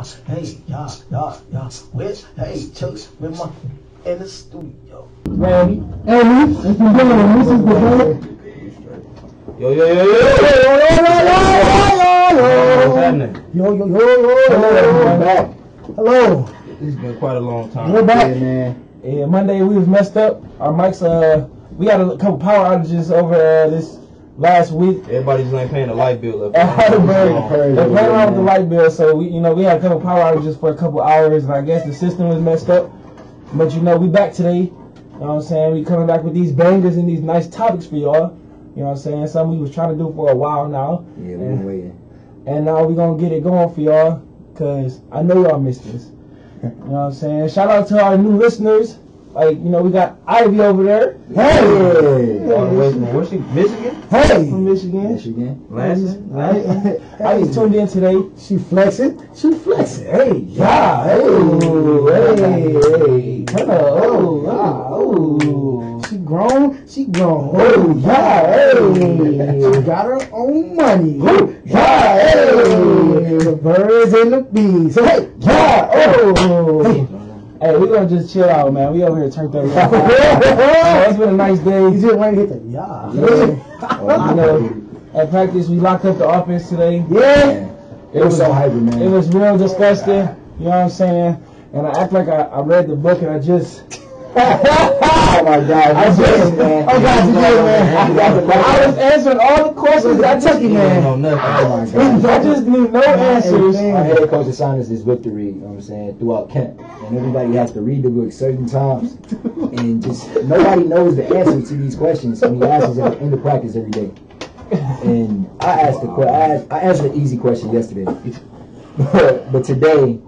yeah, hey, yeah, yeah, yeah. With, hey, Chase, with my in the studio. Randy. Hey, Lee, what you doing? This is the day. Yo, yo, yo, yo, yo. What's happening? Yo, yo, yo, yo, yo. I'm back. Hello. It's been quite a long time. We're back. man. Yeah, Monday we was messed up. Our mics, uh, we had a couple power outages over uh, this last week. Everybody just ain't paying the light bill up. At Heidelberg, Crazy, they played around with the light bill, so we, you know, we had a couple power outages for a couple hours, and I guess the system was messed up. But you know, we back today. You know what I'm saying? We coming back with these bangers and these nice topics for y'all. You know what I'm saying? Something we was trying to do for a while now, Yeah, we been waiting. and now we gonna get it going for y'all, cause I know y'all missed this. You know what I'm saying? Shout out to our new listeners. Like, you know, we got Ivy over there Hey. All the way from she, Michigan? Hey. from Michigan. Michigan. Lansing. Hey. I just tuned in today. She flexing. She flexing. Hey, Yeah, hey, hey, hey, turn up, oh, ah, oh, She grown. She grown. oh, yeah, She got her own money. Oh, Yeah, hey. The birds and the bees. Hey, yeah, oh. Hey, we gonna just chill out, man. We over here turned up. It's been a nice day. You just want to hit the yeah. You know, at practice, we locked up the offense today. Yeah. It was so hyper, man. It was real disgusting. You know what I'm saying? And I act like I, I read the book and I just. Oh my God. I just, man. oh God, did, man. I was answering all the questions. I took you, man. know nothing. Oh my God. I just need no answers. Our head coach assigned us this victory, you know what I'm saying, throughout camp. And everybody has to read the book certain times. And just nobody knows the answer to these questions. And he asks us at the end of practice every day. And I asked the I, asked, I answered an easy question yesterday. But today,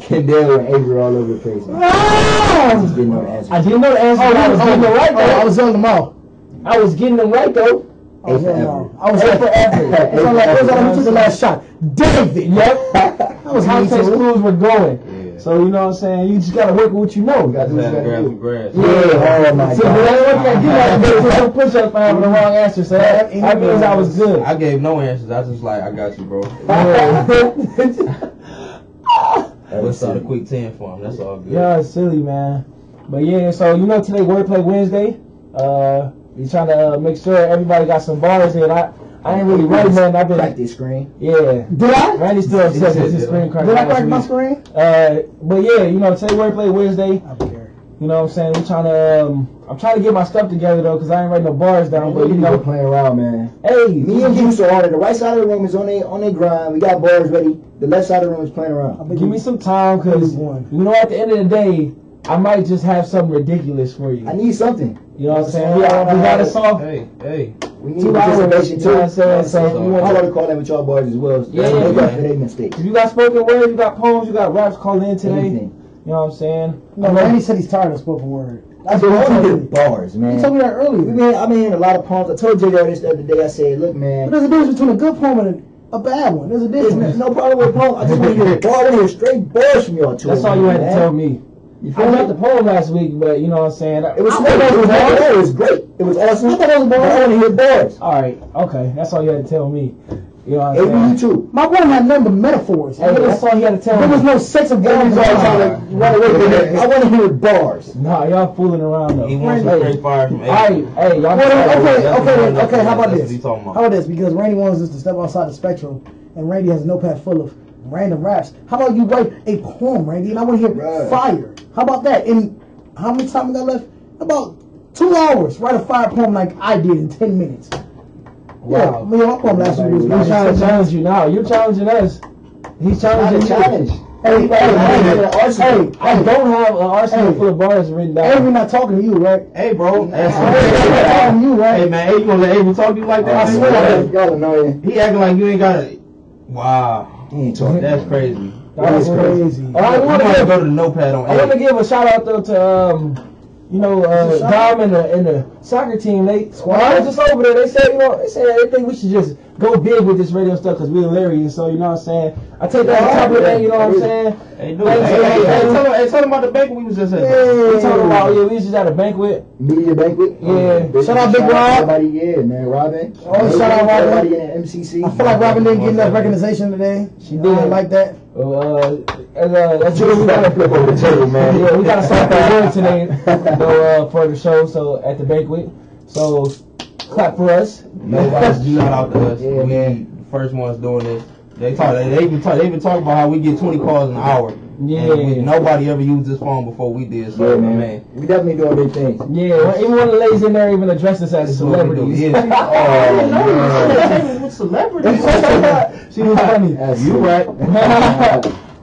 Kendall and Avery all over the place. man. Ah! I just didn't know the answer. I didn't know the answer. I was getting them right Oh, I was oh, oh, on them all. I was getting them right though. Oh, I was A for on effort. I was A like, for effort. It was like, it was like who took the last shot? David. Yep. That was me Context too. clues were going. So you know what I'm saying? You just gotta work with what you know. You gotta do what you gotta grab do. some grass. Yeah, oh my So God. the only one thing you to do was some push up for having the mm-hmm. wrong answer. So that, that means I was good. I gave no answers. I was just like, I got you, bro. That Let's start a quick 10 for him. That's all good. Yeah, it's silly, man. But yeah, so you know today Wordplay Wednesday. Uh, we trying to uh, make sure everybody got some bars in. I I ain't really ready, man. I've Crack been this screen. yeah. Did I? Randy's still upset with his screen crack. Did I crack my screen? Uh, but yeah, you know today Wordplay Wednesday. I don't care. You know what I'm saying? We trying to um, I'm trying to get my stuff together though, cause I ain't writing no bars down. But you We're know, playing around, man. hey, Me and Juice are on it. The right side of the room is on their on their grind. We got bars ready. The left side of the room is playing around. give me some time, cause One. you know at the end of the day, I might just have something ridiculous for you. I need something. You know what I'm saying? We, got- we got a song. Hey, hey. We need Two hours, participation you know what I'm saying? So if you I want want to call in with y'all boys as well. Yeah, Let's yeah, make yeah. up for mistakes. If you got spoken word, you got poems, you got raps, call in today. Anything. You know what I'm saying? No, Randy said he's tired of spoken word. I That's what he on told here me. bars, man. He told me that We earlier. been, I've been hearing a lot of poems. I told JJ this the other day. I said, look, man. But man, there's a difference between a good poem and a, a bad one. There's a difference. there's difference. no problem with poems. I just want to hear bars. I want to hear straight bars from y'all two. That's all you had to tell me. You I feel got the poem last week, but you know what I'm saying? It was I great. thought It was, it was great. It was awesome. I thought it was But I want to hear bars. All right, okay. That's all you had to tell me. You know what I'm saying? too. My one had nothing but metaphors. Hey, that's all you had to tell There was no sex of Avery's words. always trying to run away from it. I want to hear bars. Nah, y'all fooling around though. He wants Hey, some straight fire from All right, Avery. hey, y'all. Well, just- okay, That's okay, what- okay. How about that's this? what he talking about. How about this? Because Randy wants us to step outside the spectrum, and Randy has a notepad full of random raps. How about you write a poem, Randy? And I want to hear Right. fire. How about that? And how much time we got left? About two hours. Write a fire poem like I did in ten minutes. Yeah, me and my poem last week was He's trying to minutes. challenge you now. You're challenging us. He's Not a challenging you. challenge. Hey, hey, I hey, need an arsenal. hey, I don't have an arsenal Hey. full of bars written down. Avery not talking to you, right? Hey, bro. Avery not talking to you, right? Hey, man. Hey, you gonna let Avery talk to you like that? I swear man? to Y'all. He acting like you ain't got to. Wow. He ain't talking. That's crazy. That was That's crazy. All right, I want want to to go to the notepad on I want to give a shout out though to um, you know, uh, Dom and the and the soccer team. They when I was just over there. They said, you know, they said they think we should just go big with this radio stuff because we're hilarious. So you know what I'm saying. I take that as a compliment. You know what I'm saying. Hey, dude. Thanks, Hey, hey, hey, tell them, hey, tell him about the banquet we was just at. We talking about yeah, we was just at a banquet. Media banquet. Yeah. Big Shout out Big Rob. Everybody, yeah, man. Robin. Oh, shout out Robin. Everybody in the MCC. I feel like Robin didn't get enough recognition today. She I did. didn't like that. Well, uh, as, uh, that's Just we gotta flip over the table, man. Yeah, we gotta start the word today, though, uh, for the show. So at the banquet, so clap for us. Nobody's shout out to us. Yeah, we man. the first ones doing this. They talk. They, they even talk. They even talk about how we get 20 calls an hour. Yeah. We- nobody ever used this phone before we did. So Yeah, man. man. We definitely doing big things. Yeah, well, even one of the ladies in there even addressed us as That's what we do. celebrities. Yeah. man. With celebrities. she was funny. That's You it. right.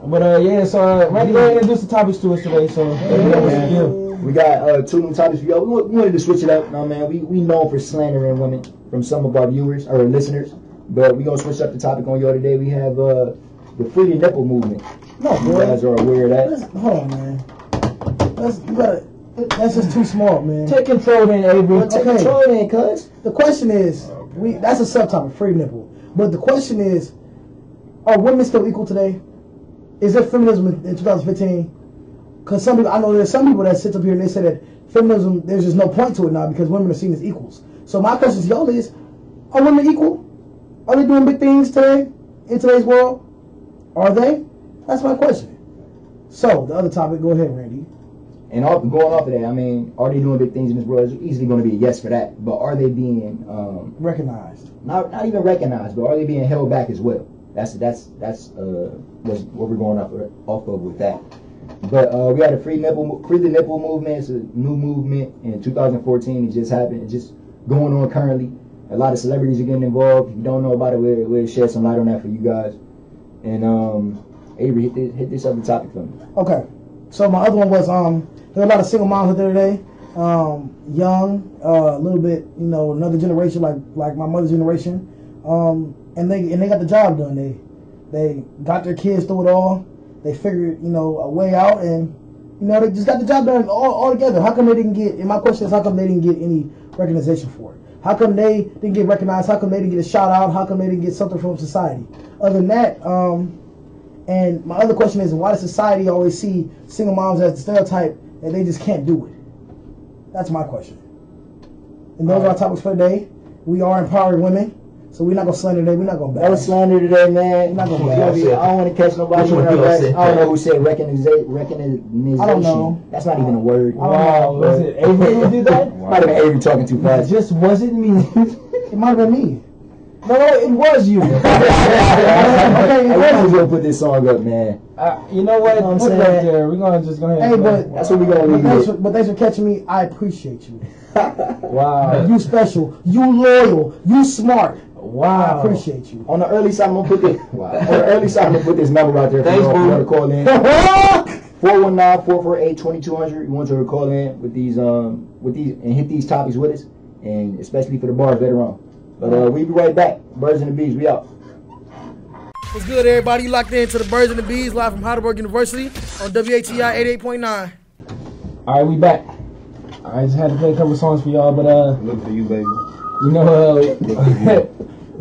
But uh, yeah, so uh, Randy, go ahead and introduce the topics to us today. So let me know what's. We got uh, two new topics for y'all. We, we wanted to switch it up. No, man, we we known for slandering women from some of our viewers or listeners, but we gonna switch up the topic on y'all today. We have uh, the free the nipple movement. No, You boy. guys are aware of that. That's, hold on, man. That's you gotta. That's just too small, man. Take control then, Avery. Okay. Take control then, cuz. The question is, oh, we that's a subtopic, free nipple. But the question is, are women still equal today? Is there feminism in, in 2015? Because some people, I know there's some people that sit up here and they say that feminism, there's just no point to it now because women are seen as equals. So my question to y'all is, are women equal? Are they doing big things today in today's world? Are they? That's my question. So the other topic, go ahead, Randy. And off, going off of that, I mean, are they doing big things in this world? It's easily going to be a yes for that. But are they being um, Recognized. not not even recognized, but are they being held back as well? That's that's that's uh what, what we're going off of, off of with that. But uh, we had a free nipple free the nipple movement. It's a new movement in 2014. It just happened. It's just going on currently. A lot of celebrities are getting involved. If you don't know about it, we'll, we'll shed some light on that for you guys. And um, Avery, hit this, hit this other topic for me. Okay. So my other one was um there are a lot of single moms out there today. Um, young, uh, a little bit, you know, another generation like like my mother's generation. Um, and they and they got the job done. They they got their kids through it all. They figured, you know, a way out and you know, they just got the job done all, all together. How come they didn't get and my question is how come they didn't get any recognition for it? How come they didn't get recognized? How come they didn't get a shout out? How come they didn't get something from society? Other than that, um, and my other question is, why does society always see single moms as the stereotype and they just can't do it? That's my question. And those are our topics for today. We are empowering women, so we're not gonna slander today. We're not gonna That was slander today, man. We're Not gonna You lie. know, I don't want to catch nobody Which one our said I don't know who said recogniza- recognition. I don't know. That's not even a word. Wow, was it Avery who did that? Might have been Avery talking too fast. It just wasn't me. It might have been me. No, no, it was you. Hey, Okay, we might as well put this song up, man. Uh, you know what? You know what I'm Put it saying? up there. We're gonna just go ahead. Hey, and but That's what we gonna but leave thanks, for, but thanks for catching me. I appreciate you. wow, You special. You loyal. You smart. Wow. I appreciate you. On the early side, I'm gonna put this. Wow. On the early side, I'm gonna put this number out there for Thanks, y'all you want to call in. 419-448-2200. You want to call in with these um with these and hit these topics with us, and especially for the bars later on. But uh, we be right back. Birds and the bees, we out. What's good, everybody? You locked into the Birds and the Bees live from Heidelberg University on WHEI 88.9. All right, we back. I just had to play a couple songs for y'all, but uh, Look for you, baby. you know, uh,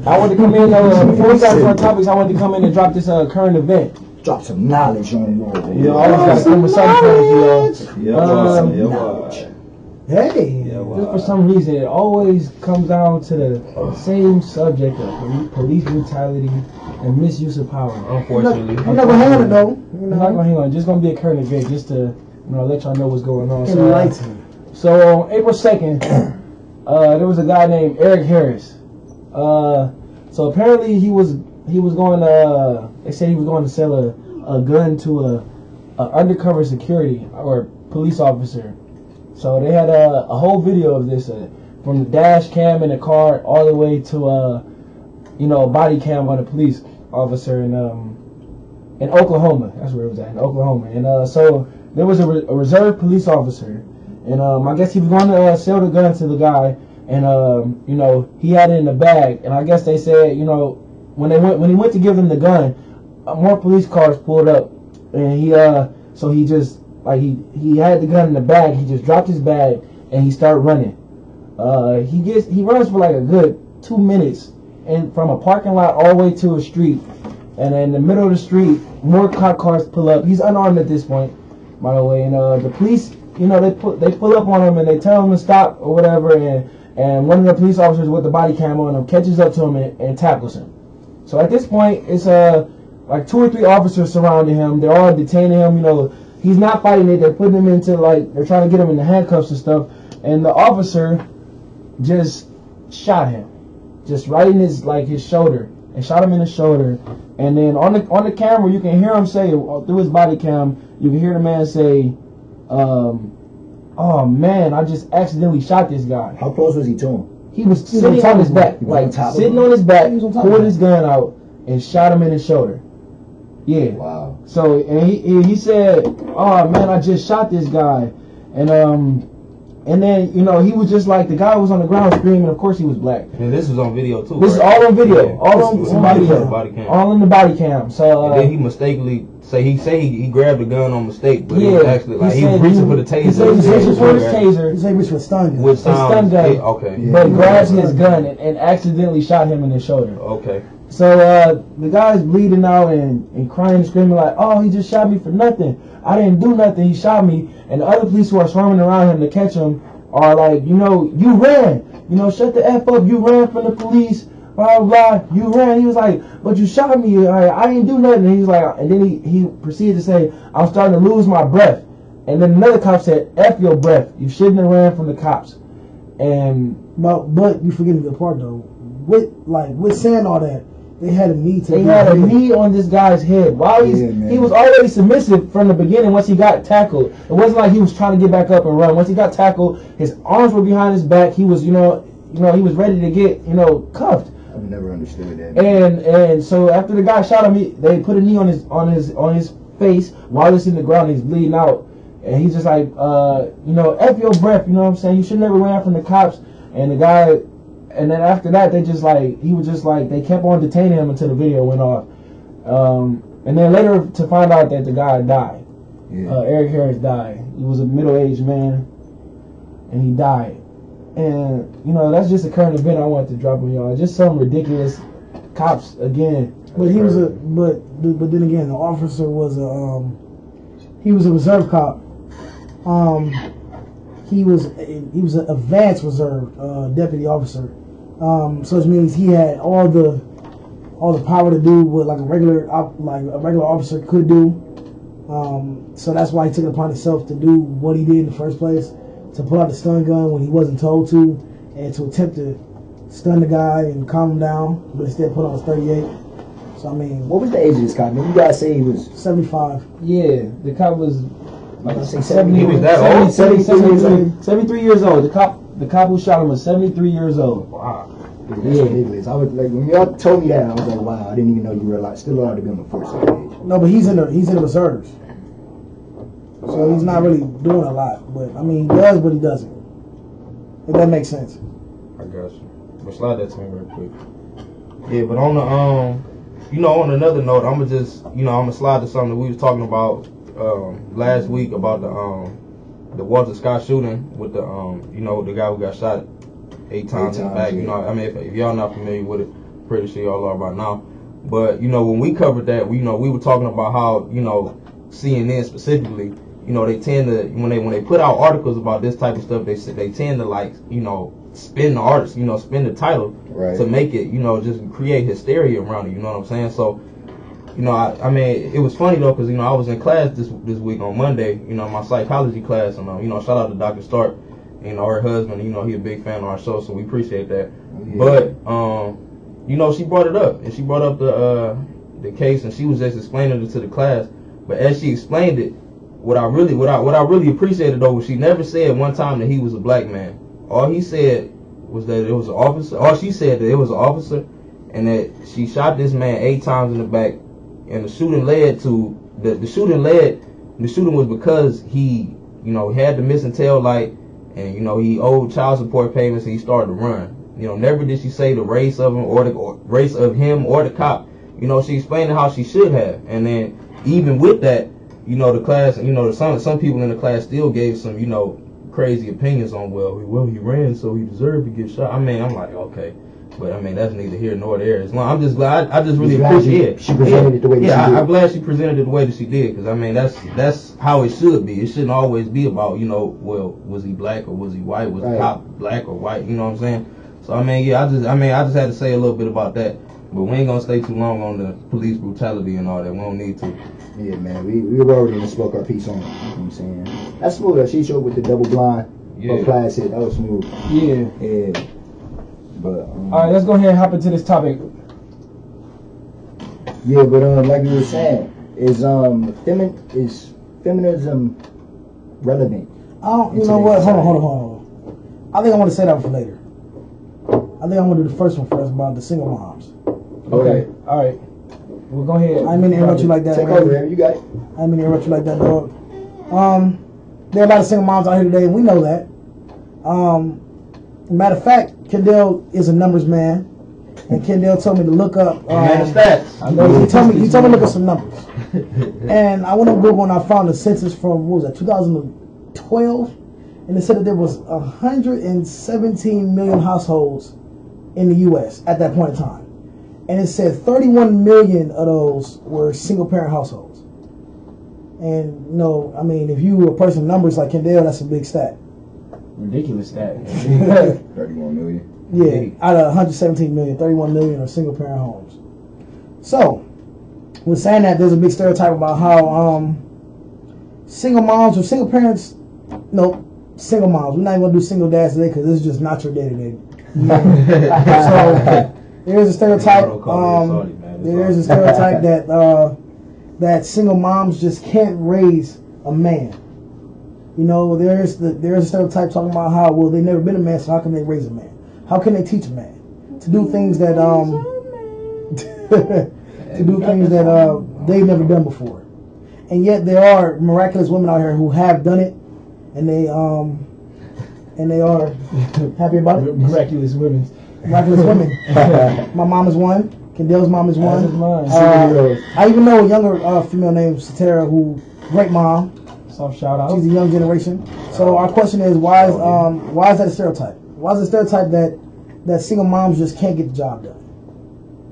I wanted to come in. Uh, before we got to our topics, I wanted to come in and drop this uh, current event. Drop some knowledge on you. You know, I always got to come with something for y'all. Yeah, Um, yeah, knowledge. Hey. yeah, Just for some reason, it always comes down to the same subject of police brutality and misuse of power. Unfortunately. I'm not gonna hang on it though. You I'm not gonna know, hang on. Just gonna be a current event, just to you know let y'all know what's going on. So, uh, enlighten. So on April second, uh, there was a guy named Eric Harris. Uh, so apparently he was he was going to. Uh, they said he was going to sell a, a gun to a, a undercover security or police officer. So they had a, a whole video of this uh, from the dash cam in the car all the way to uh, you know a body cam on a police officer in um in Oklahoma. That's where it was at in Oklahoma. And uh, so there was a, re- a reserve police officer and um, I guess he was going to uh, sell the gun to the guy, and um, you know he had it in the bag, and I guess they said, you know, when they went when he went to give them the gun, uh, more police cars pulled up, and he uh, so he just like he he had the gun in the bag, he just dropped his bag and he started running. Uh, he gets he runs for like a good two minutes, and from a parking lot all the way to a street, and in the middle of the street, more cop cars pull up. He's unarmed at this point, by the way, and uh, the police you know, they put they pull up on him and they tell him to stop or whatever, and and one of the police officers with the body cam on him catches up to him and, and tackles him. So at this point, it's uh like two or three officers surrounding him. They're all detaining him. You know, he's not fighting it. They're putting him into like they're trying to get him in the handcuffs and stuff. And the officer just shot him, just right in his like his shoulder, and shot him in the shoulder. And then on the on the camera, you can hear him say uh, through his body cam, you can hear the man say, um, "Oh man, I just accidentally shot this guy." How close was he to him? He was He was sitting top on his back, He on like sitting on his back, He was on top of pulled his gun out and shot him in his shoulder. Yeah. Wow. So and he he- he said, "Oh man, I just shot this guy," and um, and then you know he was just like the guy was on the ground screaming. Of course he was black. And this was on video too. This is all on video, Yeah. all on, This is on body video, cam, body cam. all in the body cam. So uh, and then he mistakenly say he say he, he grabbed a gun on mistake, but yeah, it was actually like he, said was reaching for the taser. He said he was reaching for his grabbed- He said which was stunned. Which stun sounds gun. yeah, okay. Yeah. but grabbed his gun and, and accidentally shot him in the shoulder. Okay. So uh, the guy's bleeding out and, and crying and screaming like, "Oh, he just shot me for nothing. I didn't do nothing. He shot me." And the other police who are swarming around him to catch him are like, "You know, you ran. You know, shut the f up. You ran from the police. Blah blah. blah. You ran." He was like, "But you shot me. I, I didn't do nothing." And he was like, and then he he proceeded to say, "I'm starting to lose my breath." And then another cop said, "F your breath. You shouldn't have ran from the cops." And But but you forgetting the part though. With like with saying all that, they had a knee to They had a head. knee on this guy's head. While he's, Yeah, he was already submissive from the beginning once he got tackled. It wasn't like he was trying to get back up and run. Once he got tackled, his arms were behind his back. He was, you know, you know, he was ready to get, you know, cuffed. I've never understood that. And and so after the guy shot him, he, they put a knee on his on his on his face while he's in the ground. He's bleeding out, and he's just like, uh, you know, f your breath. You know what I'm saying? You should never ran from the cops. And the guy, and then after that, they just like he was just like they kept on detaining him until the video went off. Um, and then later to find out that the guy died. yeah. Uh, Eric Harris died. He was a middle-aged man, and he died. And you know that's just a current event I wanted to drop on y'all. Just some ridiculous cops again. But he was a but but then again the officer was a um he was a reserve cop. Um he was he was an advanced reserve uh, deputy officer. Um so it means he had all the all the power to do what like a regular op, like a regular officer could do. Um so that's why he took it upon himself to do what he did in the first place, to pull out the stun gun when he wasn't told to, and to attempt to stun the guy and calm him down, but instead put on a 38. So I mean, what was the age of this cop? Man, you guys say he was. 75. Yeah, the cop was like I say 70, He was that old? 70, 73 73, 73 years old. The cop, the cop who shot him was 73 years old. Wow. That's Yeah. ridiculous. I was like, when y'all told me that, I was like, wow, I didn't even know you were like still allowed to be on the force at age. No, but he's in the he's in the reserves. So he's not really doing a lot. But I mean, he does, but he doesn't. If that makes sense. I got you. But slide that to me real quick. Yeah, but on the um, you know, on another note, I'm gonna just, you know, I'm gonna slide to something that we was talking about um last week about the um the Walter Scott shooting with the um, you know, the guy who got shot eight times in the back. yeah. You know, I mean, if, if y'all not familiar with it, pretty sure y'all are by now. But you know, when we covered that, we you know we were talking about how you know CNN specifically, you know, they tend to when they when they put out articles about this type of stuff, they they tend to like you know spin the artist, you know, spin the title Right. to make it, you know, just create hysteria around it. You know what I'm saying? So, you know, I, I mean, it was funny though, because you know, I was in class this this week on Monday, you know, my psychology class, and uh, you know, shout out to Dr. Stark, you know, her husband, you know, he a big fan of our show, so we appreciate that. Yeah. But, um, you know, she brought it up, and she brought up the uh, the case, and she was just explaining it to the class. But as she explained it, what I really, what I, what I really appreciated though, was she never said one time that he was a black man. All he said was that it was an officer. All she said that it was an officer, and that she shot this man eight times in the back, and the shooting led to the the shooting led. The shooting was because he, you know, had the missing tail light, and you know he owed child support payments, and he started to run. You know, never did she say the race of him or the or race of him or the cop. You know, she explained how she should have, and then even with that, you know, the class, you know, some some people in the class still gave some, you know, crazy opinions on well, well he ran, so he deserved to get shot. I mean, I'm like, okay, but I mean that's neither here nor there. As long, I'm just glad, I, I just really she- appreciate it. she presented yeah. it the way that yeah, she did. I, I'm glad she presented it the way that she did, because I mean that's that's how it should be. It shouldn't always be about, you know, well, was he black or was he white? Was Right. the cop black or white? You know what I'm saying? So I mean, yeah, I just, I mean, I just had to say a little bit about that. But we ain't gonna stay too long on the police brutality and all that. We don't need to. Yeah, man, we we were already spoke our piece on it. You know what I'm saying? That's smooth. That she showed with the double blind Yeah. class hit. That was smooth. Yeah. Yeah. But um, All right, let's go ahead and hop into this topic. yeah, but um, like we were saying, is um, femin is feminism relevant? I don't, you know the what? Hold on, hold on, hold on. I think I want to say that one for later. I think I'm gonna do the first one first about the single moms. Okay. All right. Well, go ahead. I didn't mean to interrupt you like that. Take man. over, Aaron. You got it. I didn't mean to interrupt you like that, dog. Um, there are a lot of single moms out here today, and we know that. Um, matter of fact, Kendall is a numbers man, and Kendall told me to look up. Um, Man, stats. I know he told me he told me to look up some numbers, and I went on Google and I found a census from what was that 2012, and it said that there was 117 million households in the U.S. at that point in time, and it said 31 million of those were single parent households. And you know, I mean, if you a person of numbers like Kendall, that's a big stat. Ridiculous stat. Thirty-one million. Yeah, out of 117 million, 31 million are single parent homes. So, with saying that, there's a big stereotype about how um, single moms or single parents, no, single moms. We're not even gonna do single dads today because this is just not your day today. so there's a stereotype. Don't call me a Um, man. There's a stereotype that uh, that single moms just can't raise a man. You know, there's the there's a stereotype talking about how well they've never been a man, so how can they raise a man? How can they teach a man to do things that um to do things that uh they've never done before? And yet there are miraculous women out here who have done it, and they um and they are happy about it. Miraculous women. Miraculous women. My mom is one. Kendall's mom is one. Uh, I even know a younger uh, female named Satara who great mom. Soft shout out. She's a young generation. So our question is, why is um why is that a stereotype? Why is it a stereotype that that single moms just can't get the job done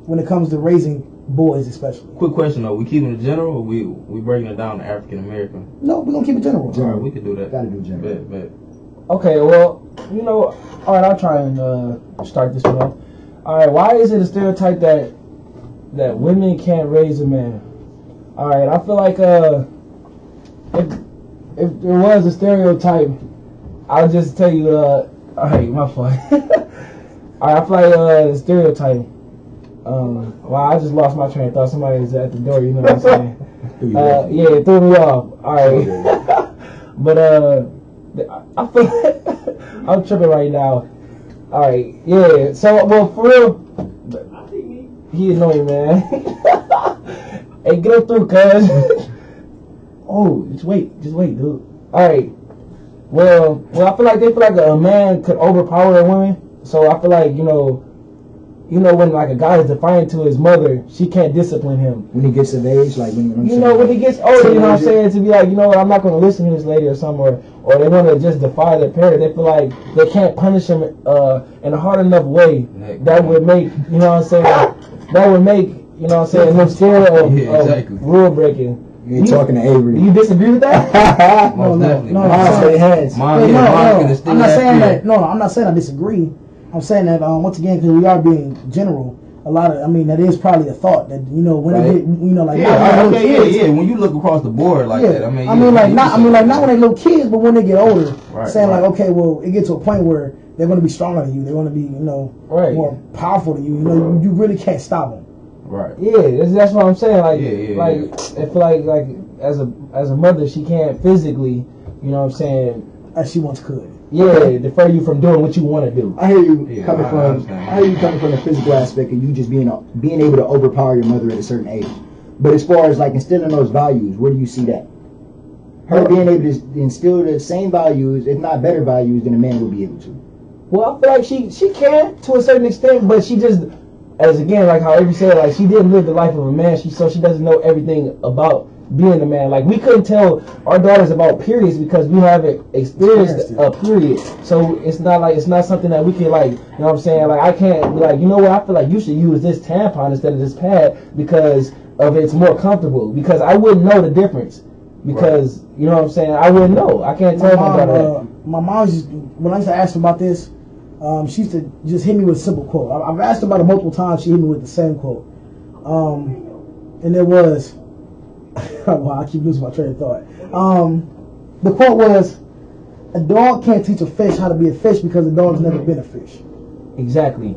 when it comes to raising boys, especially? Quick question though, we keeping it general or we we breaking it down to African American? No, we're gonna keep it general. All right, we could do that. Gotta do general. Bet, bet. Okay, well, you know, all right, I'll try and uh, start this one off. All right, why is it a stereotype that that women can't raise a man? All right, I feel like uh, if if there was a stereotype, I'll just tell you. Uh, all right, my fault. all right, I feel like uh, the stereotype. Um, wow, I just lost my train of thought. Somebody's at the door. You know what I'm saying? Uh, yeah, it threw me off. All right, but uh, I feel I'm tripping right now. All right, yeah. So, well, for real, he annoying man. hey, get him through, cuz. Oh, just wait, just wait, dude. All right. Well, well, I feel like they feel like a man could overpower a woman. So I feel like you know, you know, when like a guy is defiant to his mother, she can't discipline him. When he gets of age, like when I'm You saying, know, when he gets older, you know what I'm saying, to be like, you know what, I'm not going to listen to this lady or something, or, or they want to just defy their parent. They feel like they can't punish him uh, in a hard enough way that would make, you know what I'm saying, that would make, you know what I'm saying, them scared of, Yeah, of rule breaking. You ain't talking to Avery. you disagree with that? No, Most no, no, man. no, Mom I'm say hands. Mom, Wait, yeah, no, no, I'm not saying that. No, no, I'm not saying I disagree. I'm saying that um, once again, because we are being general. A lot of, I mean, that is probably a thought that you know when they Right. get, you know, like Yeah, not right, okay, little yeah, yeah. When you look across the board like yeah. that, I mean, I yeah, mean, like not, I mean, like not when they're little kids, but when they get older, Right, saying right. like, okay, well, it gets to a point where they're going to be stronger than you. They're going to be, you know, Right. more powerful than you. You know, you, you really can't stop them. Right. Yeah, that's, that's what I'm saying. Like, Yeah, yeah, like yeah. I feel like like as a as a mother, she can't physically, you know what I'm saying, as she once could. yeah, defer you from doing what you want to do. I hear you Yeah, coming I- I from. understand. I hear you coming from the physical aspect of you just being a, being able to overpower your mother at a certain age. But as far as like instilling those values, where do you see that? Her being able to instill the same values, if not better values, than a man would be able to. Well, I feel like she she can to a certain extent, but she just, as again, like how Avery said, like she didn't live the life of a man. She so she doesn't know everything about being a man. Like we couldn't tell our daughters about periods because we haven't experienced a period. So it's not like it's not something that we can like. You know what I'm saying? Like I can't be like you know what? I feel like you should use this tampon instead of this pad because of it's more comfortable. Because I wouldn't know the difference. Because you know what I'm saying? I wouldn't know. I can't My tell my mom, uh, my mom used when I used to ask her about this, Um, she used to just hit me with a simple quote. I, I've asked her about it multiple times. She hit me with the same quote. Um, and it was, wow, I keep losing my train of thought. Um, the quote was, a dog can't teach a fish how to be a fish because the dog's never been a fish. Exactly.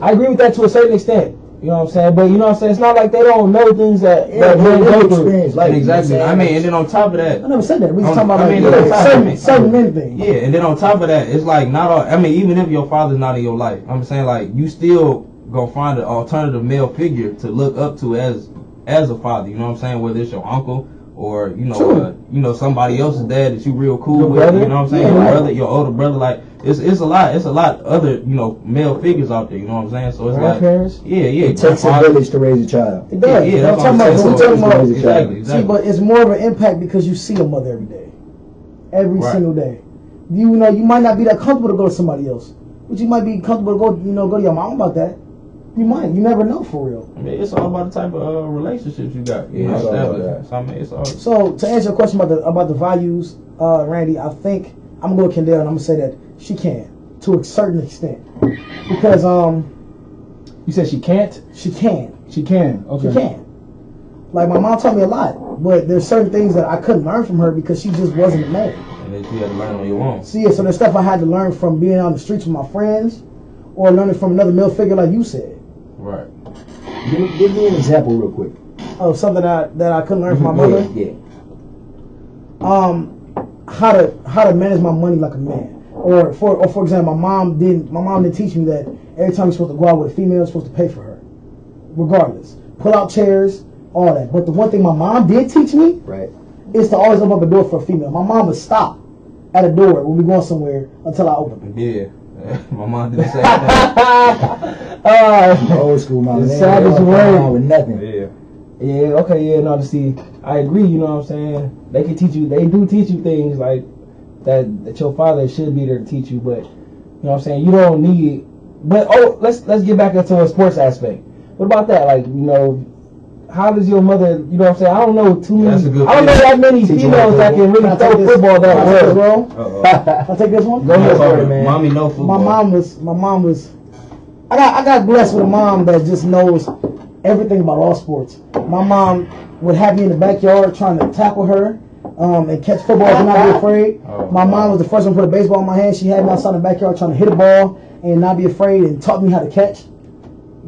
I agree with that to a certain extent. You know what I'm saying? But you know what I'm saying? It's not like they don't know things that, Yeah, that they men live go through. experience life. exactly. I mean, and then on top of that, I never said that. We was Um, talking about I like, mean, yeah, look, I certain, mean- certain men things. Yeah, and then on top of that, it's like not all. I mean, even if your father's not in your life, I'm saying like you still gonna find an alternative male figure to look up to as as a father. You know what I'm saying? Whether it's your uncle or you know, uh, you know somebody else's dad that you real cool Your with. brother? You know what I'm saying? Yeah, your right. brother, your older brother. Like it's it's a lot. It's a lot other you know male figures out there. You know what I'm saying? So it's like Grandparents. yeah, yeah. It takes a village to raise a child. It does. Yeah, yeah, I'm that's talking what I'm about, saying. talking about, it's- Exactly, See, exactly. but it's more of an impact because you see a mother every day, every Right. single day. You know, you might not be that comfortable to go to somebody else, but you might be comfortable to go, you know, go to your mom about that. You might. You never know for real. I mean, it's all about the type of uh, relationships you got. You Yeah, know, it's all about established. that. So I mean, it's all. So to answer your question about the about the values, uh, Randy, I think I'm gonna go with Kendall and I'm gonna say that she can to a certain extent because um You said she can't? she can. She can. Okay. She can. Like my mom taught me a lot, but there's certain things that I couldn't learn from her because she just wasn't a man. And that you had to learn on your own. See, yeah, so there's stuff I had to learn from being on the streets with my friends, or learning from another male figure, like you said. Right. Give me, give me an example real quick. Oh, something that I, that I couldn't learn from my mother. yeah. Um, how to how to manage my money like a man. Or for or for example, my mom didn't my mom didn't teach me that every time you're supposed to go out with a female, you're supposed to pay for her, regardless. Pull out chairs, all that. But the one thing my mom did teach me Right. is to always open up a door for a female. My mom would stop at a door when we going somewhere until I open it. Yeah. My mom did the same thing. Uh, Old school mom. The they ain't savage word. with nothing. Yeah. yeah, okay, yeah, no, see, I agree, you know what I'm saying? They can teach you, they do teach you things like that, that your father should be there to teach you, but, you know what I'm saying? You don't need, but, oh, let's, let's get back into a sports aspect. What about that? Like, you know, how does your mother, you know what I'm saying? I don't know too many, That's a good I don't know point. that many Teach females that can really Can I throw take this- football can I take that this well. Uh-oh. I'll take this one. Go ahead, sorry, man. Mommy no football. My mom was my mom was I got I got blessed with a mom that just knows everything about all sports. My mom would have me in the backyard trying to tackle her um, and catch footballs and not be afraid. Oh, my mom was the first one to put a baseball in my hand. She had me outside in the backyard trying to hit a ball and not be afraid and taught me how to catch.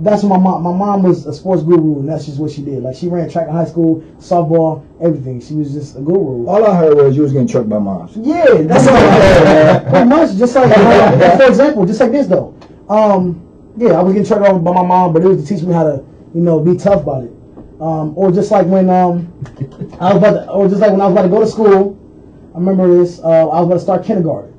That's what my mom. My mom was a sports guru, and that's just what she did. Like she ran track in high school, softball, everything. She was just a guru. All I heard was you was getting trucked by moms. Yeah, that's all I heard. Pretty much, just like uh, for example, just like this though. Um, yeah, I was getting turned over by my mom, but it was to teach me how to, you know, be tough about it. Um, or just like when um, I was about to, or just like when I was about to go to school. I remember this. Uh, I was about to start kindergarten.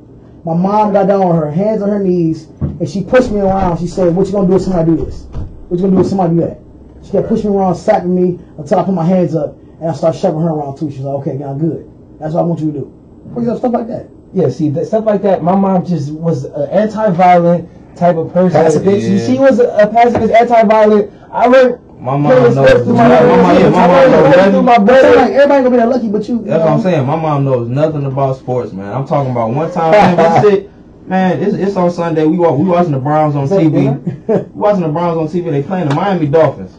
My mom got down on her hands on her knees and she pushed me around. She said, "What you gonna do if somebody do this? What you gonna do if somebody do that?" She kept pushing me around, slapping me until I put my hands up and I started shoving her around too. She's like, "Okay, now good. That's what I want you to do." For example, stuff like that. Yeah, see, that, stuff like that. My mom just was an anti-violent type of person. Pacifist? She, she was a, a pacifist, anti-violent. I learned My mom playing knows. sports through My my, mom, yeah, my I mom learned knows nothing. my brother. like everybody gonna be that lucky, but you. you That's what I'm saying. My mom knows nothing about sports, man. I'm talking about one time man, we sit, man. It's, it's on Sunday. We wa- we watching the Browns on TV. We watching the Browns on TV. They playing the Miami Dolphins.